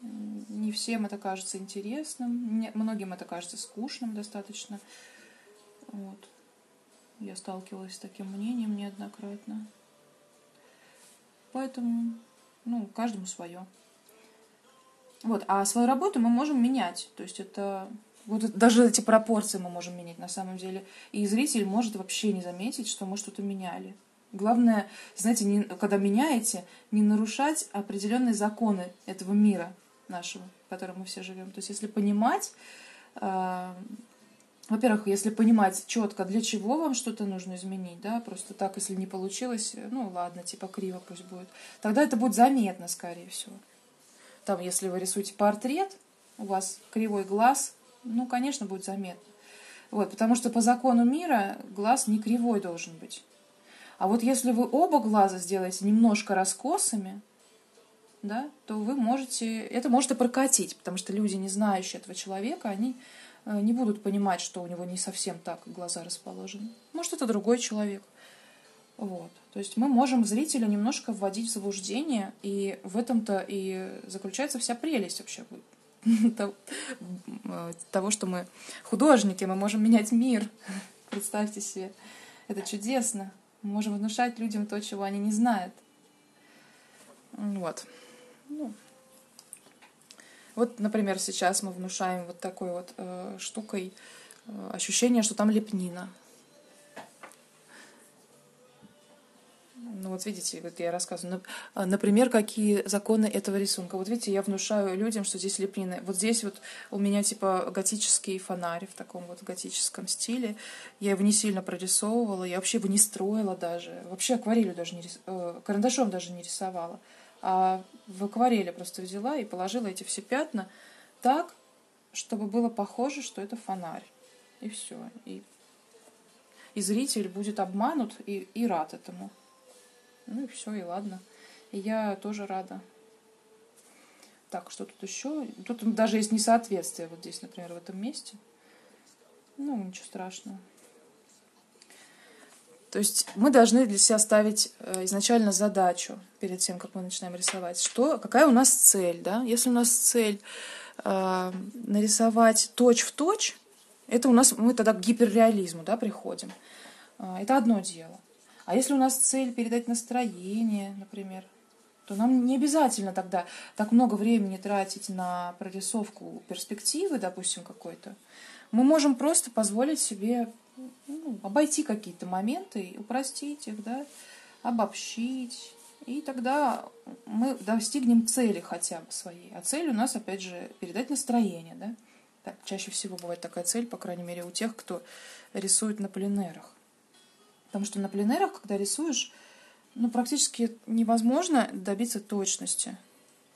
Не всем это кажется интересным, мне, многим это кажется скучным достаточно. Вот. Я сталкивалась с таким мнением неоднократно. Поэтому, ну, каждому свое. Вот, а свою работу мы можем менять. То есть это вот даже эти пропорции мы можем менять на самом деле. И зритель может вообще не заметить, что мы что-то меняли. Главное, знаете, не, когда меняете, не нарушать определенные законы этого мира нашего, в котором мы все живем. То есть если понимать, э, во-первых, если понимать четко, для чего вам что-то нужно изменить, да, просто так, если не получилось, ну ладно, типа криво пусть будет, тогда это будет заметно, скорее всего. Там, если вы рисуете портрет, у вас кривой глаз, ну, конечно, будет заметно. Вот, потому что по закону мира глаз не кривой должен быть. А вот если вы оба глаза сделаете немножко раскосами, да, то вы можете, это может и прокатить, потому что люди, не знающие этого человека, они э, не будут понимать, что у него не совсем так глаза расположены. Может, это другой человек. Вот. То есть мы можем зрителя немножко вводить в заблуждение, и в этом-то и заключается вся прелесть вообще того, что мы художники, мы можем менять мир. Представьте себе, это чудесно. Мы можем внушать людям то, чего они не знают. Вот. Ну. Вот, например, сейчас мы внушаем вот такой вот э, штукой э, ощущение, что там лепнина. Ну вот видите, вот я рассказываю. А, например, какие законы этого рисунка. Вот видите, я внушаю людям, что здесь лепнина. Вот здесь вот у меня типа готический фонарь в таком вот готическом стиле. Я его не сильно прорисовывала, я вообще его не строила даже. Вообще акварелью даже не рис... Э, карандашом даже не рисовала. А в акварели просто взяла и положила эти все пятна так, чтобы было похоже, что это фонарь. И все. И, и зритель будет обманут и, и рад этому. Ну и все, и ладно. И я тоже рада. Так, что тут еще? Тут даже есть несоответствие вот здесь, например, в этом месте. Ну, ничего страшного. То есть мы должны для себя ставить э, изначально задачу перед тем, как мы начинаем рисовать. Что, какая у нас цель, да? Если у нас цель э, нарисовать точь в точь, это у нас мы тогда к гиперреализму, да, приходим. Э, это одно дело. А если у нас цель передать настроение, например, то нам не обязательно тогда так много времени тратить на прорисовку перспективы, допустим, какой-то. Мы можем просто позволить себе ну, обойти какие-то моменты, упростить их, да, обобщить. И тогда мы достигнем цели хотя бы своей. А цель у нас, опять же, передать настроение. Да? Так, чаще всего бывает такая цель, по крайней мере, у тех, кто рисует на пленерах. Потому что на пленерах, когда рисуешь, ну, практически невозможно добиться точности.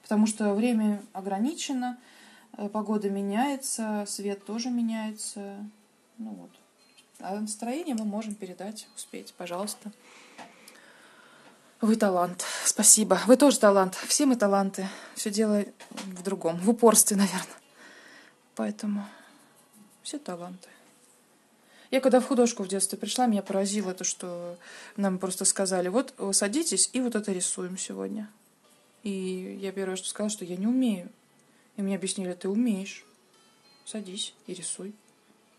Потому что время ограничено, э, погода меняется, свет тоже меняется. Ну вот. А настроение мы можем передать, успеть, пожалуйста. Вы талант. Спасибо. Вы тоже талант. Все мы таланты. Все дело в другом. В упорстве, наверное. Поэтому все таланты. Я когда в художку в детстве пришла, меня поразило то, что нам просто сказали, вот вы садитесь и вот это рисуем сегодня. И я первое, что сказала, что я не умею. И мне объяснили, ты умеешь. Садись и рисуй.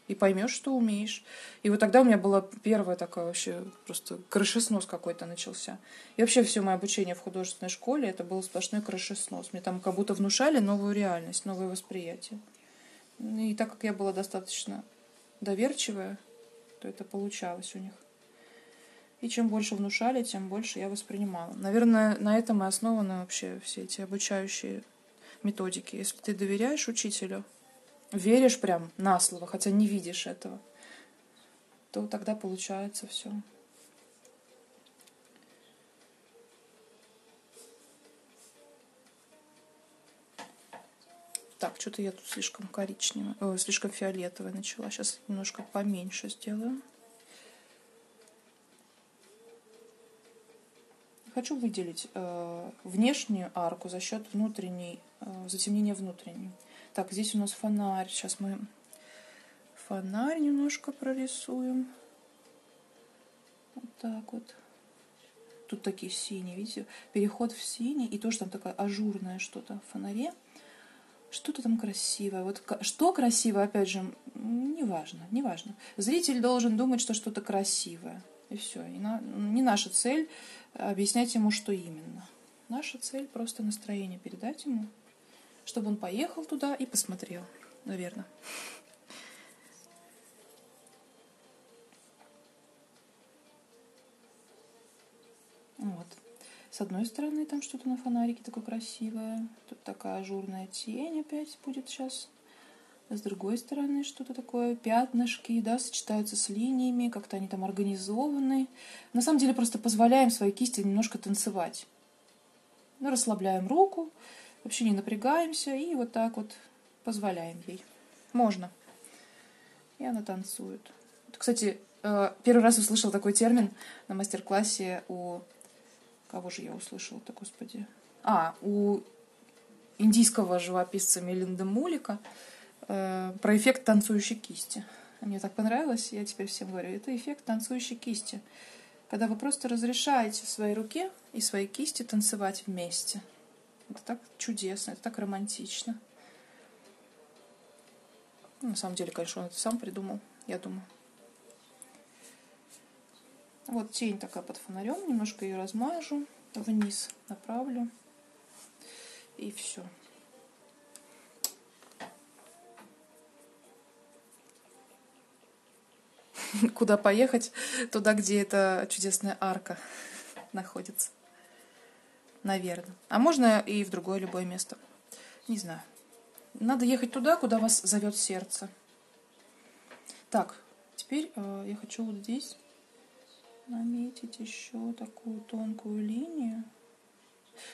И поймешь, что умеешь. И вот тогда у меня была первая такая вообще просто крышеснос какой-то начался. И вообще все мое обучение в художественной школе это был сплошной крышеснос. Мне там как будто внушали новую реальность, новое восприятие. И так как я была достаточно доверчивая, то это получалось у них. И чем больше внушали, тем больше я воспринимала. Наверное, на этом и основаны вообще все эти обучающие методики. Если ты доверяешь учителю, веришь прям на слово, хотя не видишь этого, то тогда получается все. Так, что-то я тут слишком коричневая, о, слишком фиолетовая начала. Сейчас немножко поменьше сделаю. Хочу выделить э, внешнюю арку за счет внутренней, э, затемнения внутренней. Так, здесь у нас фонарь. Сейчас мы фонарь немножко прорисуем. Вот так вот. Тут такие синие, видите? Переход в синий. И тоже там такое ажурное что-то в фонаре что-то там красивое. Вот что красивое, опять же, неважно, неважно. Зритель должен думать, что что-то красивое. И все. И на, не наша цель объяснять ему, что именно. Наша цель просто настроение передать ему, чтобы он поехал туда и посмотрел, наверное. Вот. С одной стороны там что-то на фонарике такое красивое. Тут такая ажурная тень опять будет сейчас. с другой стороны что-то такое, пятнышки, да, сочетаются с линиями, как-то они там организованы. На самом деле просто позволяем своей кисти немножко танцевать. Ну, расслабляем руку, вообще не напрягаемся и вот так вот позволяем ей. Можно. И она танцует. Кстати, э, первый раз услышал такой термин на мастер-классе у... Кого же я услышала-то, господи? А, у индийского живописца Мелинда Мулика э, про эффект танцующей кисти. Мне так понравилось, я теперь всем говорю, это эффект танцующей кисти. Когда вы просто разрешаете своей руке и своей кисти танцевать вместе. Это так чудесно, это так романтично. Ну, на самом деле, конечно, он это сам придумал, я думаю. Вот тень такая под фонарем, немножко ее размажу, вниз направлю. И все. Куда поехать? Туда, где эта чудесная арка находится. Наверное. А можно и в другое любое место. Не знаю. Надо ехать туда, куда вас зовет сердце. Так, теперь э, я хочу вот здесь наметить еще такую тонкую линию.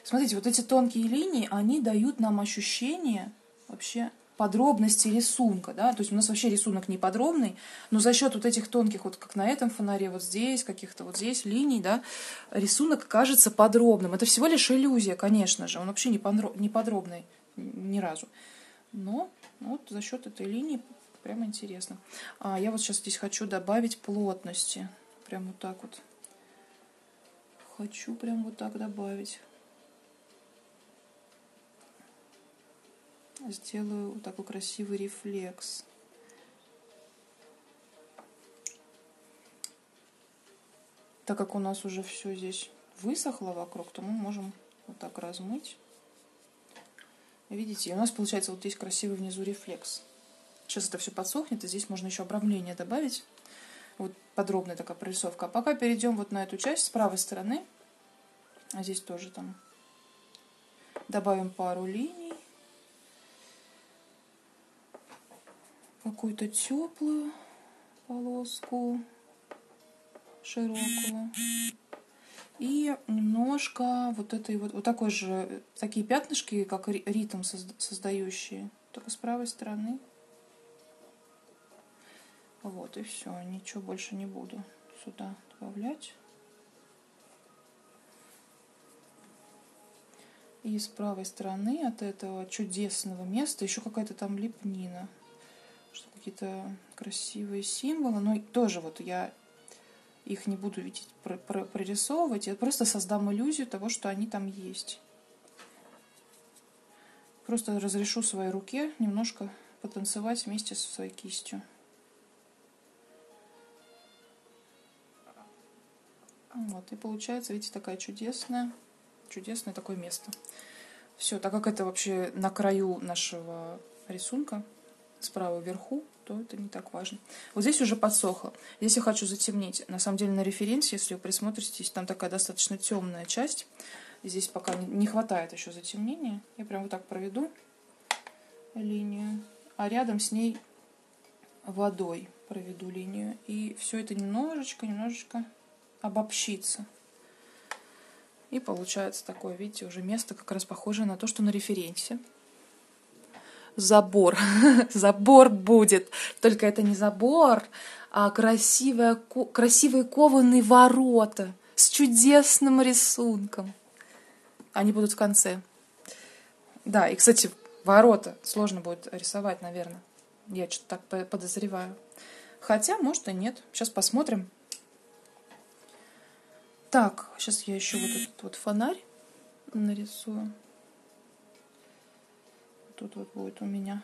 Смотрите, вот эти тонкие линии, они дают нам ощущение вообще подробности рисунка, да, то есть у нас вообще рисунок не подробный, но за счет вот этих тонких, вот как на этом фонаре, вот здесь, каких-то вот здесь линий, да, рисунок кажется подробным. Это всего лишь иллюзия, конечно же, он вообще не, подробный ни разу. Но вот за счет этой линии прямо интересно. А я вот сейчас здесь хочу добавить плотности, прям вот так вот. Хочу прям вот так добавить. Сделаю вот такой красивый рефлекс. Так как у нас уже все здесь высохло вокруг, то мы можем вот так размыть. Видите, у нас получается вот здесь красивый внизу рефлекс. Сейчас это все подсохнет, и здесь можно еще обрамление добавить. Вот подробная такая прорисовка. А пока перейдем вот на эту часть с правой стороны. А здесь тоже там добавим пару линий. Какую-то теплую полоску широкую. И немножко вот этой вот, вот такой же, такие пятнышки, как ритм создающие, только с правой стороны. Вот, и все, ничего больше не буду сюда добавлять. И с правой стороны от этого чудесного места еще какая-то там лепнина какие-то красивые символы, но тоже вот я их не буду видеть, прорисовывать, я просто создам иллюзию того, что они там есть. Просто разрешу своей руке немножко потанцевать вместе со своей кистью. Вот, и получается, видите, такая чудесная, чудесное такое место. Все, так как это вообще на краю нашего рисунка, справа вверху, то это не так важно. Вот здесь уже подсохло. Здесь я хочу затемнить. На самом деле на референсе, если вы присмотритесь, там такая достаточно темная часть. Здесь пока не хватает еще затемнения. Я прям вот так проведу линию. А рядом с ней водой проведу линию. И все это немножечко, немножечко обобщится. И получается такое, видите, уже место как раз похожее на то, что на референсе забор. забор будет. Только это не забор, а красивая, красивые кованые ворота с чудесным рисунком. Они будут в конце. Да, и, кстати, ворота сложно будет рисовать, наверное. Я что-то так подозреваю. Хотя, может, и нет. Сейчас посмотрим. Так, сейчас я еще вот этот вот фонарь нарисую тут вот будет у меня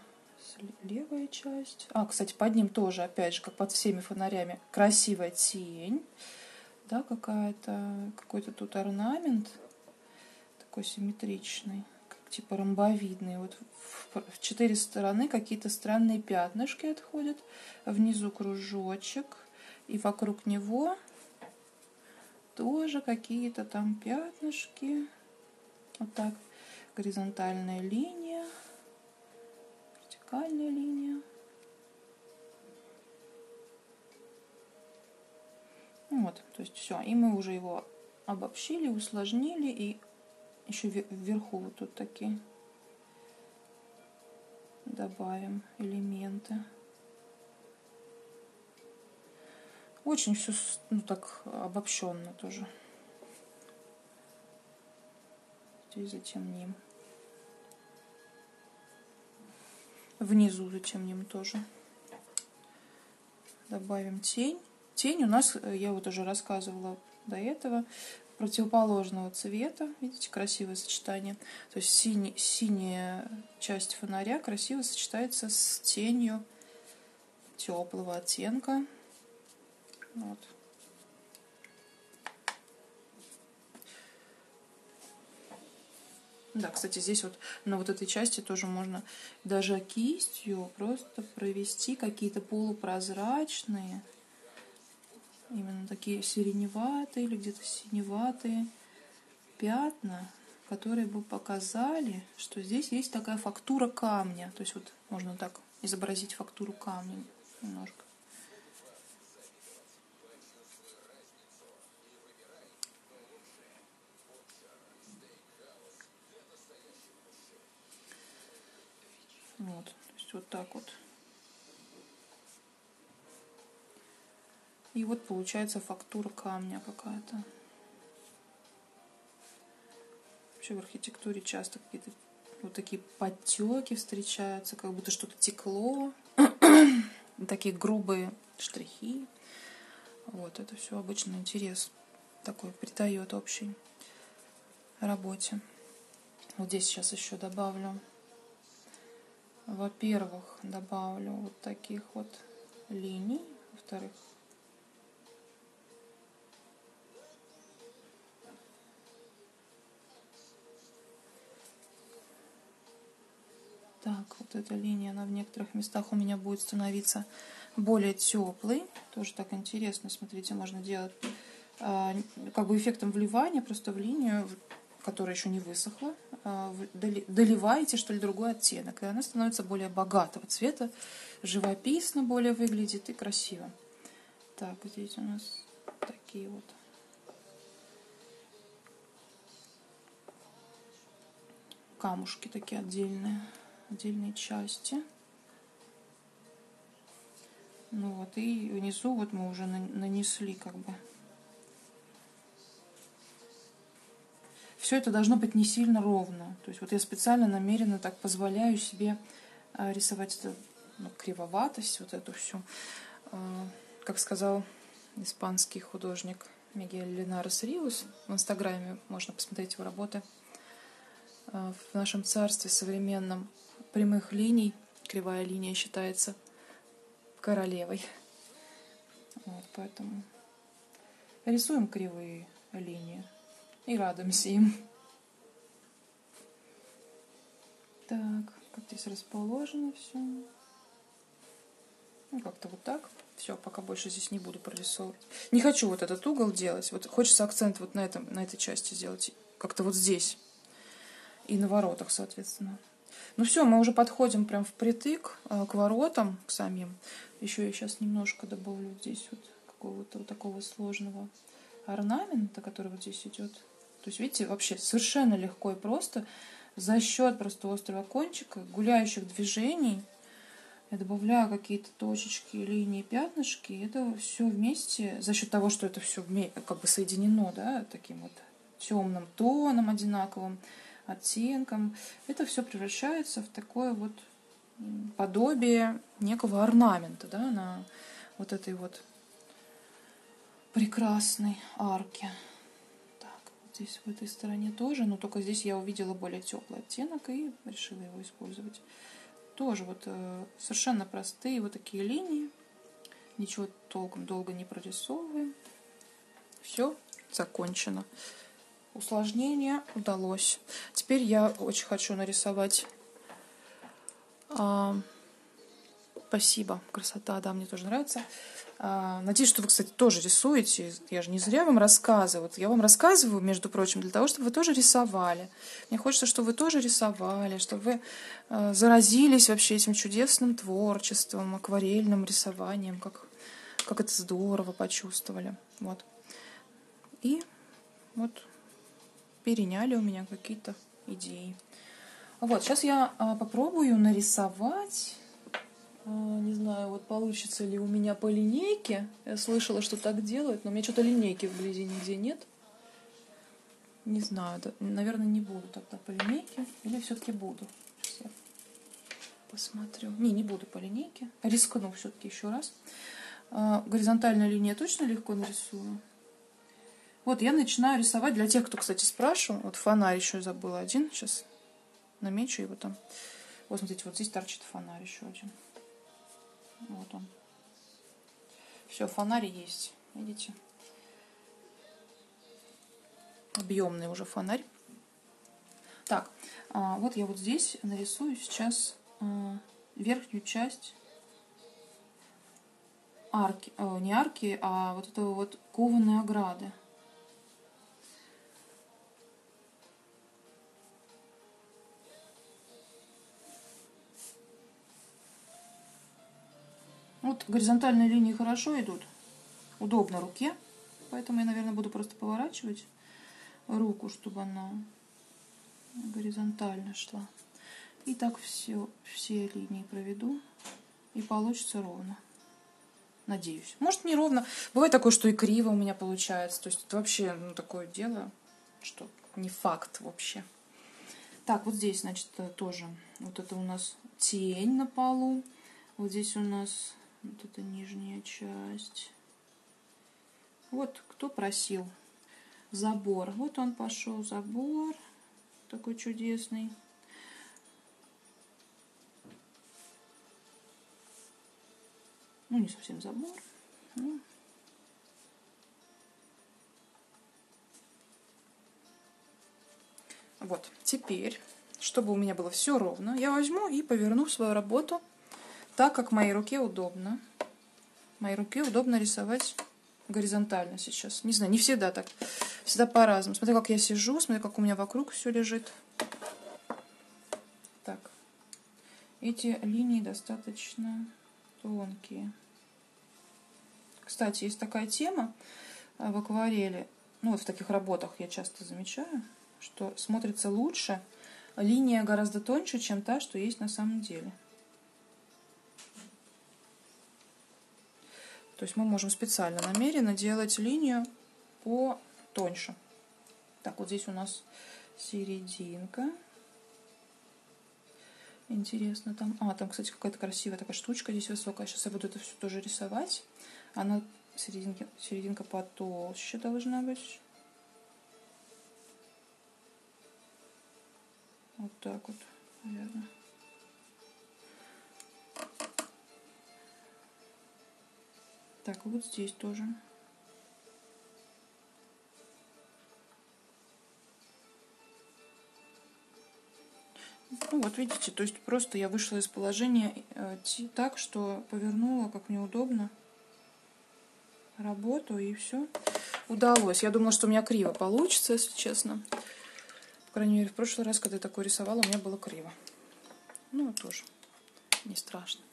левая часть. А, кстати, под ним тоже, опять же, как под всеми фонарями, красивая тень. Да, какая-то, какой-то тут орнамент такой симметричный, как типа ромбовидный. Вот в, в четыре стороны какие-то странные пятнышки отходят. Внизу кружочек. И вокруг него тоже какие-то там пятнышки. Вот так. Горизонтальная линия вертикальная линия. Ну вот, то есть все. И мы уже его обобщили, усложнили. И еще вверху вот тут такие добавим элементы. Очень все ну, так обобщенно тоже. Здесь затемним. Внизу затемним тоже. Добавим тень. Тень у нас, э, я вот уже рассказывала до этого, противоположного цвета. Видите, красивое сочетание. То есть синий, синяя часть фонаря красиво сочетается с тенью теплого оттенка. Вот. Да, кстати, здесь вот на вот этой части тоже можно даже кистью просто провести какие-то полупрозрачные, именно такие сиреневатые или где-то синеватые пятна, которые бы показали, что здесь есть такая фактура камня. То есть вот можно так изобразить фактуру камня немножко. Вот, то есть вот так вот. И вот получается фактура камня какая-то. Вообще в архитектуре часто какие-то вот такие подтеки встречаются, как будто что-то текло. такие грубые штрихи. Вот, это все обычно интерес такой придает общей работе. Вот здесь сейчас еще добавлю во-первых, добавлю вот таких вот линий. Во-вторых, Так, вот эта линия, она в некоторых местах у меня будет становиться более теплой. Тоже так интересно, смотрите, можно делать а, как бы эффектом вливания просто в линию которая еще не высохла, а, доливаете, что ли, другой оттенок, и она становится более богатого цвета, живописно более выглядит и красиво. Так, здесь у нас такие вот камушки такие отдельные, отдельные части. Ну вот, и внизу вот мы уже нанесли как бы все это должно быть не сильно ровно. То есть вот я специально намеренно так позволяю себе а, рисовать это, ну, кривоватость, вот эту всю. А, как сказал испанский художник Мигель Ленарес Риус, в Инстаграме можно посмотреть его работы. А, в нашем царстве современном прямых линий, кривая линия считается королевой. Вот, поэтому рисуем кривые линии и радуемся им. Так, как здесь расположено все. Ну, как-то вот так. Все, пока больше здесь не буду прорисовывать. Не хочу вот этот угол делать. Вот хочется акцент вот на, этом, на этой части сделать. Как-то вот здесь. И на воротах, соответственно. Ну все, мы уже подходим прям впритык э, к воротам, к самим. Еще я сейчас немножко добавлю здесь вот какого-то вот такого сложного орнамента, который вот здесь идет. То есть, видите, вообще совершенно легко и просто. За счет просто острого кончика, гуляющих движений, я добавляю какие-то точечки, линии, пятнышки, это все вместе, за счет того, что это все как бы соединено, да, таким вот темным тоном одинаковым, оттенком, это все превращается в такое вот подобие некого орнамента, да, на вот этой вот прекрасной арке здесь в этой стороне тоже, но только здесь я увидела более теплый оттенок и решила его использовать. Тоже вот э, совершенно простые вот такие линии. Ничего толком долго не прорисовываем. Все закончено. Усложнение удалось. Теперь я очень хочу нарисовать... А, спасибо, красота, да, мне тоже нравится. А, надеюсь, что вы, кстати, тоже рисуете. Я же не зря вам рассказываю. Я вам рассказываю, между прочим, для того, чтобы вы тоже рисовали. Мне хочется, чтобы вы тоже рисовали, чтобы вы а, заразились вообще этим чудесным творчеством, акварельным рисованием, как, как это здорово почувствовали. Вот. И вот переняли у меня какие-то идеи. Вот, сейчас я а, попробую нарисовать. А, не знаю, вот получится ли у меня по линейке. Я слышала, что так делают, но у меня что-то линейки вблизи нигде нет. Не знаю, да, наверное, не буду тогда по линейке. Или все-таки буду. Сейчас я посмотрю. Не, не буду по линейке. Рискну все-таки еще раз. А, горизонтальная линия точно легко нарисую. Вот я начинаю рисовать. Для тех, кто, кстати, спрашивал. Вот фонарь еще забыла один. Сейчас намечу его там. Вот, смотрите, вот здесь торчит фонарь еще один. Вот он. Все, фонарь есть. Видите? Объемный уже фонарь. Так, а, вот я вот здесь нарисую сейчас а, верхнюю часть арки, о, не арки, а вот этого вот кованой ограды. Вот горизонтальные линии хорошо идут, удобно руке, поэтому я, наверное, буду просто поворачивать руку, чтобы она горизонтально шла. И так все, все линии проведу, и получится ровно. Надеюсь. Может, не ровно. Бывает такое, что и криво у меня получается. То есть это вообще ну, такое дело, что не факт вообще. Так, вот здесь, значит, тоже вот это у нас тень на полу. Вот здесь у нас вот эта нижняя часть. Вот кто просил забор. Вот он пошел, забор такой чудесный. Ну, не совсем забор. Ну. Вот, теперь, чтобы у меня было все ровно, я возьму и поверну свою работу так, как моей руке удобно. Моей руке удобно рисовать горизонтально сейчас. Не знаю, не всегда так. Всегда по-разному. Смотри, как я сижу, смотри, как у меня вокруг все лежит. Так. Эти линии достаточно тонкие. Кстати, есть такая тема э, в акварели. Ну, вот в таких работах я часто замечаю, что смотрится лучше. Линия гораздо тоньше, чем та, что есть на самом деле. То есть мы можем специально намеренно делать линию по тоньше. Так, вот здесь у нас серединка. Интересно там. А, там, кстати, какая-то красивая такая штучка здесь высокая. Сейчас я буду это все тоже рисовать. Она серединка, серединка потолще должна быть. Вот так вот, наверное. Так, вот здесь тоже. Ну вот видите, то есть просто я вышла из положения э, так, что повернула, как мне удобно, работу и все. Удалось. Я думала, что у меня криво получится, если честно. По крайней мере, в прошлый раз, когда я такое рисовала, у меня было криво. Ну, тоже не страшно.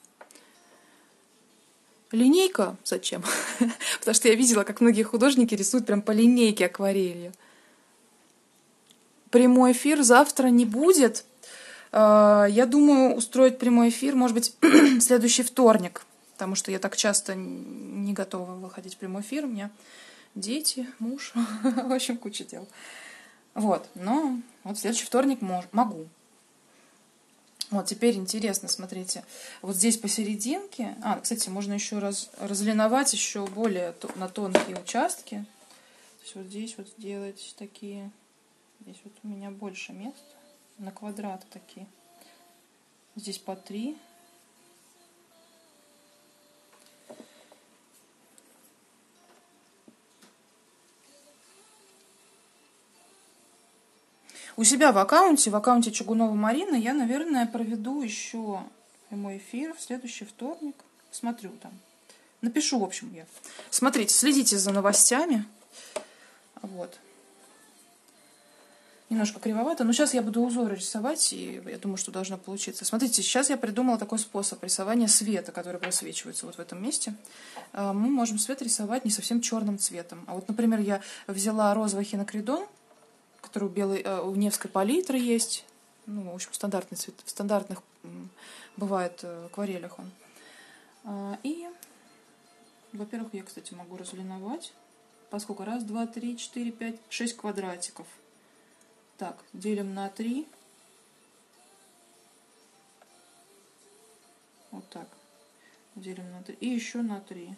Линейка зачем? Потому что я видела, как многие художники рисуют прям по линейке акварелью. Прямой эфир завтра не будет. А, я думаю устроить прямой эфир, может быть, следующий вторник, потому что я так часто не готова выходить в прямой эфир. У меня дети, муж, в общем, куча дел. Вот, но вот следующий вторник могу. Вот, теперь интересно, смотрите, вот здесь посерединке, а, кстати, можно еще раз разлиновать еще более на тонкие участки. То есть вот здесь вот сделать такие, здесь вот у меня больше места, на квадраты такие. Здесь по три. У себя в аккаунте, в аккаунте Чугунова Марина, я, наверное, проведу еще прямой эфир в следующий вторник. Смотрю там. Напишу, в общем, я. Смотрите, следите за новостями. Вот. Немножко кривовато, но сейчас я буду узоры рисовать, и я думаю, что должно получиться. Смотрите, сейчас я придумала такой способ рисования света, который просвечивается вот в этом месте. А, мы можем свет рисовать не совсем черным цветом. А вот, например, я взяла розовый хинокридон, который у, белой, э, у Невской палитры есть. Ну, в общем, стандартный цвет, в стандартных бывает э, акварелях он. А, и, во-первых, я, кстати, могу разлиновать. Поскольку раз, два, три, четыре, пять, шесть квадратиков. Так, делим на три. Вот так. Делим на три. И еще на три.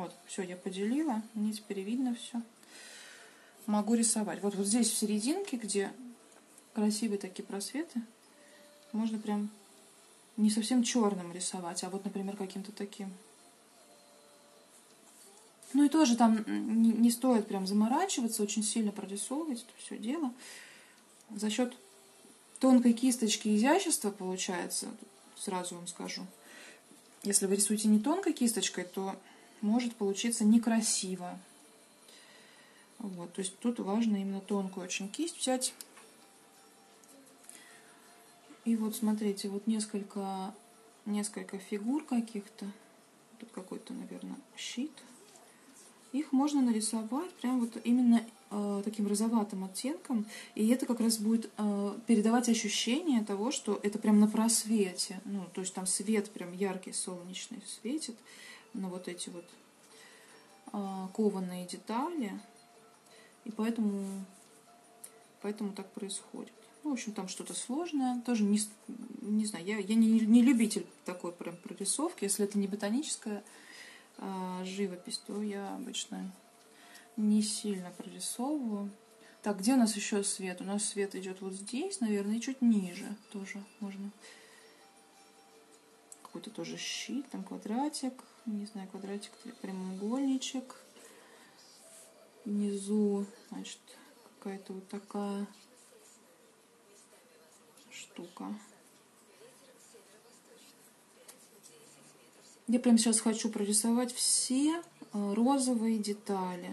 Вот, все, я поделила. Мне теперь видно все. Могу рисовать. Вот, вот здесь в серединке, где красивые такие просветы, можно прям не совсем черным рисовать, а вот, например, каким-то таким. Ну и тоже там не, не стоит прям заморачиваться, очень сильно прорисовывать это все дело. За счет тонкой кисточки изящества получается, сразу вам скажу. Если вы рисуете не тонкой кисточкой, то может получиться некрасиво. Вот, то есть тут важно именно тонкую очень кисть взять. И вот смотрите, вот несколько, несколько фигур каких-то. Тут какой-то, наверное, щит. Их можно нарисовать прям вот именно э, таким розоватым оттенком. И это как раз будет э, передавать ощущение того, что это прям на просвете. Ну, то есть там свет прям яркий, солнечный светит на вот эти вот э, кованые детали. И поэтому, поэтому так происходит. Ну, в общем, там что-то сложное. Тоже не, не знаю, я, я не, не любитель такой прям прорисовки. Если это не ботаническая а, живопись, то я обычно не сильно прорисовываю. Так, где у нас еще свет? У нас свет идет вот здесь, наверное, и чуть ниже тоже можно. Какой-то тоже щит, там квадратик, не знаю, квадратик, прямоугольничек. Внизу, значит, какая-то вот такая штука. Я прямо сейчас хочу прорисовать все э, розовые детали.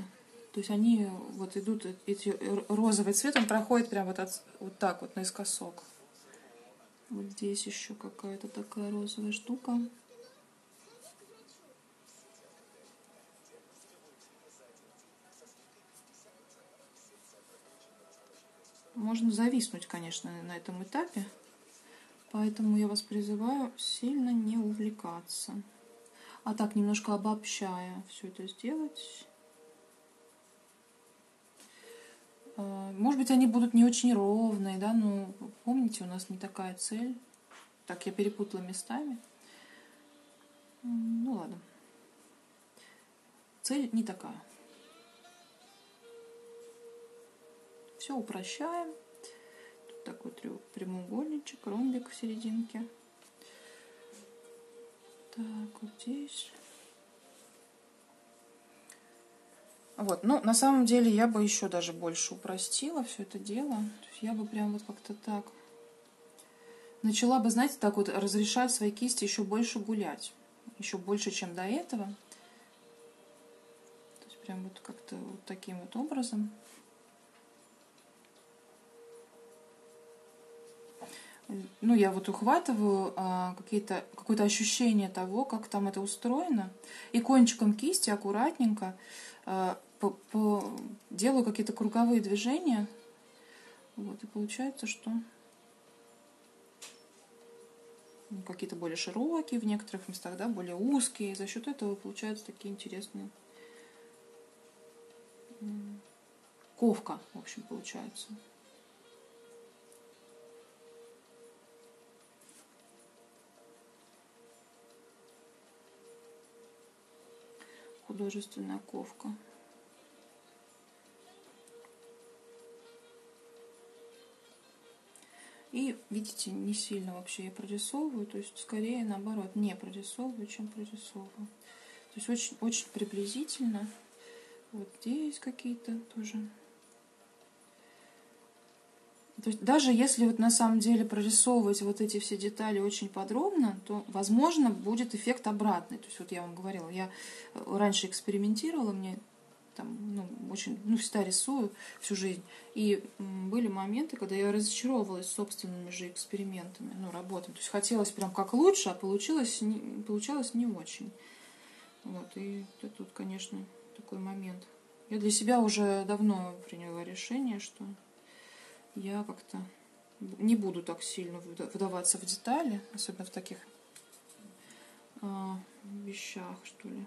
То есть они вот идут, эти розовый цвет, он проходит прямо вот, от, вот так вот наискосок. Вот здесь еще какая-то такая розовая штука. Можно зависнуть, конечно, на этом этапе. Поэтому я вас призываю сильно не увлекаться. А так, немножко обобщая все это сделать. А, может быть, они будут не очень ровные, да, но помните, у нас не такая цель. Так, я перепутала местами. Ну ладно. Цель не такая. Все упрощаем. Тут такой прямоугольничек, ромбик в серединке. Так, вот здесь. Вот, ну, на самом деле я бы еще даже больше упростила все это дело. Я бы прям вот как-то так начала бы, знаете, так вот разрешать свои кисти еще больше гулять. Еще больше, чем до этого. То есть прям вот как-то вот таким вот образом. Ну, я вот ухватываю а, какие-то, какое-то ощущение того, как там это устроено, и кончиком кисти аккуратненько а, по, по, делаю какие-то круговые движения, вот, и получается, что какие-то более широкие в некоторых местах, да, более узкие, и за счет этого получаются такие интересные ковка, в общем, получается. Художественная ковка. И, видите, не сильно вообще я прорисовываю, то есть скорее наоборот не прорисовываю, чем прорисовываю. То есть очень, очень приблизительно. Вот здесь какие-то тоже то есть даже если вот на самом деле прорисовывать вот эти все детали очень подробно, то, возможно, будет эффект обратный. То есть вот я вам говорила, я э, раньше экспериментировала, мне там, ну, очень, ну, всегда рисую всю жизнь. И были моменты, когда я разочаровывалась собственными же экспериментами, ну, работами. То есть хотелось прям как лучше, а получилось не, получалось не очень. Вот, и тут, конечно, такой момент. Я для себя уже давно приняла решение, что я как-то не буду так сильно вдаваться в детали, особенно в таких а, вещах, что ли.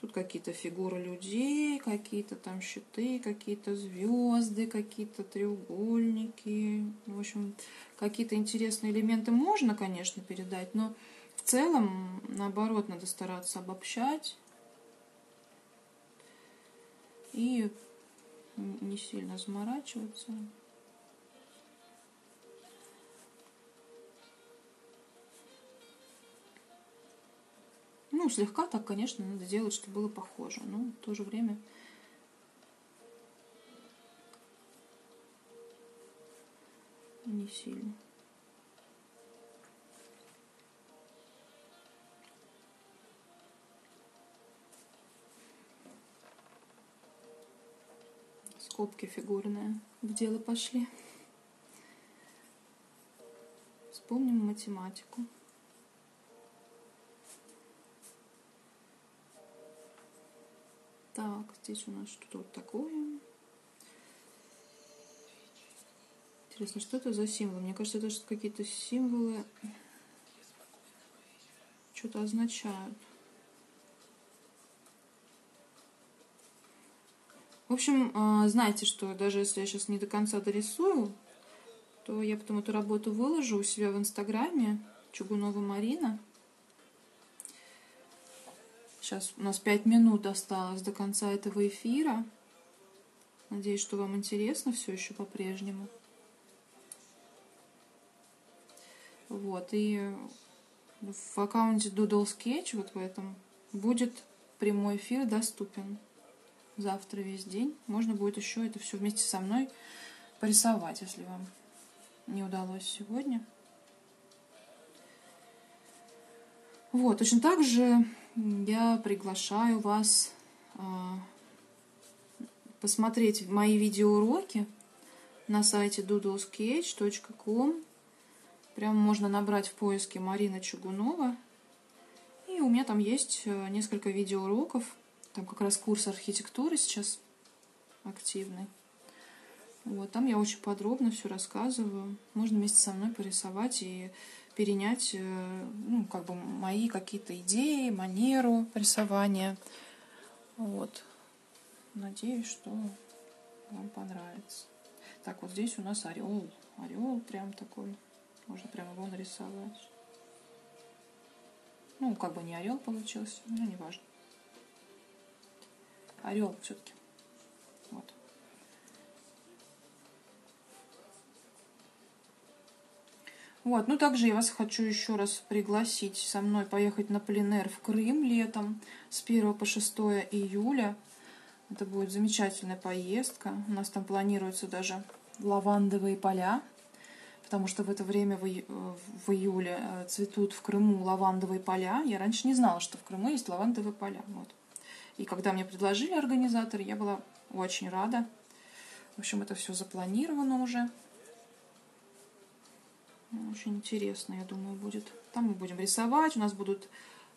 Тут какие-то фигуры людей, какие-то там щиты, какие-то звезды, какие-то треугольники. В общем, какие-то интересные элементы можно, конечно, передать, но в целом, наоборот, надо стараться обобщать и не сильно заморачиваться. Ну, слегка так, конечно, надо делать, чтобы было похоже, но в то же время не сильно. Скобки фигурные в дело пошли. Вспомним математику. Так, здесь у нас что-то вот такое. Интересно, что это за символы? Мне кажется, это какие-то символы что-то означают. В общем, а, знаете, что даже если я сейчас не до конца дорисую, то я потом эту работу выложу у себя в Инстаграме Чугунова Марина. Сейчас у нас пять минут осталось до конца этого эфира. Надеюсь, что вам интересно все еще по-прежнему. Вот, и в аккаунте Doodle Sketch, вот в этом, будет прямой эфир доступен завтра весь день. Можно будет еще это все вместе со мной порисовать, если вам не удалось сегодня. Вот, точно так же я приглашаю вас а, посмотреть мои видеоуроки на сайте doodlesketch.com. Прямо можно набрать в поиске Марина Чугунова. И у меня там есть э, несколько видеоуроков. Там как раз курс архитектуры сейчас активный. Вот, там я очень подробно все рассказываю. Можно вместе со мной порисовать и перенять э, ну, как бы мои какие-то идеи, манеру рисования. Вот. Надеюсь, что вам понравится. Так, вот здесь у нас орел. Орел прям такой. Можно прямо его нарисовать. Ну, как бы не орел получился, но не важно. Орел все-таки. Вот. Вот, ну также я вас хочу еще раз пригласить со мной поехать на пленэр в Крым летом с 1 по 6 июля. Это будет замечательная поездка. У нас там планируются даже лавандовые поля, потому что в это время в, в июле э, цветут в Крыму лавандовые поля. Я раньше не знала, что в Крыму есть лавандовые поля. Вот. И когда мне предложили организаторы, я была очень рада. В общем, это все запланировано уже. Очень интересно, я думаю, будет. Там мы будем рисовать, у нас будут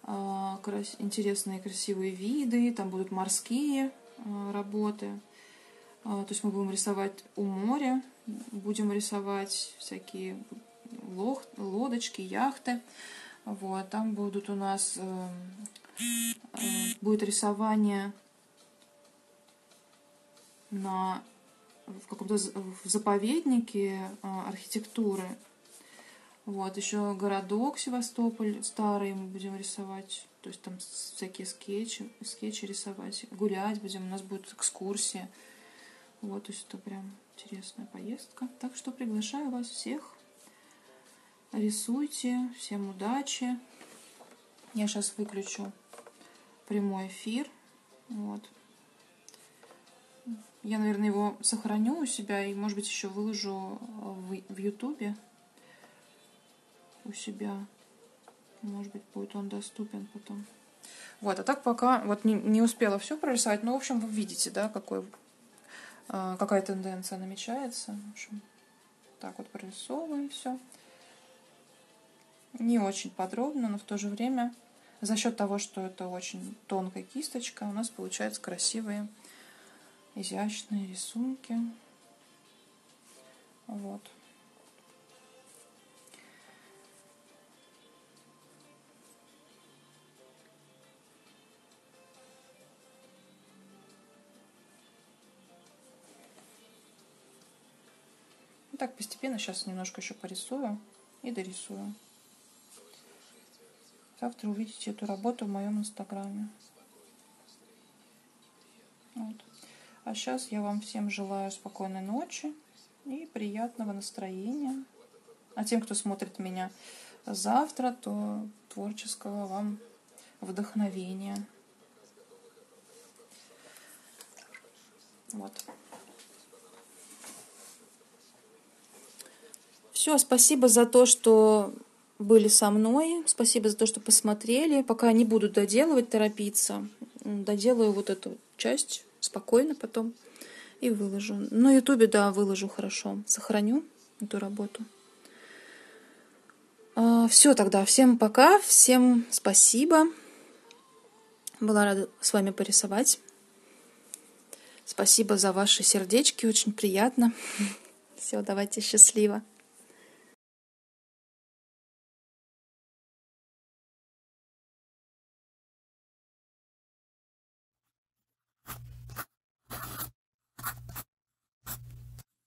э, крас интересные красивые виды, там будут морские э, работы. Э, то есть мы будем рисовать у моря, будем рисовать всякие лох, лодочки, яхты. Вот, там будут у нас э, э, будет рисование на в каком-то заповеднике архитектуры вот, еще городок Севастополь старый мы будем рисовать. То есть там всякие скетчи, скетчи рисовать. Гулять будем, у нас будет экскурсия. Вот, то есть это прям интересная поездка. Так что приглашаю вас всех. Рисуйте. Всем удачи. Я сейчас выключу прямой эфир. Вот. Я, наверное, его сохраню у себя и, может быть, еще выложу в Ютубе у себя. Может быть, будет он доступен потом. Вот, а так пока вот не, не успела все прорисовать, но, в общем, вы видите, да, какой, э, какая тенденция намечается. В общем, так вот прорисовываем все. Не очень подробно, но в то же время За счет того, что это очень тонкая кисточка, у нас получаются красивые, изящные рисунки. Вот. Так, постепенно сейчас немножко еще порисую и дорисую. Завтра увидите эту работу в моем инстаграме. Вот. А сейчас я вам всем желаю спокойной ночи и приятного настроения. А тем, кто смотрит меня завтра, то творческого вам вдохновения. Вот. Все, спасибо за то, что были со мной. Спасибо за то, что посмотрели. Пока не буду доделывать, торопиться. Доделаю вот эту часть спокойно потом и выложу. На ютубе, да, выложу хорошо. Сохраню эту работу. А, Все тогда. Всем пока. Всем спасибо. Была рада с вами порисовать. Спасибо за ваши сердечки. Очень приятно. Все, давайте счастливо.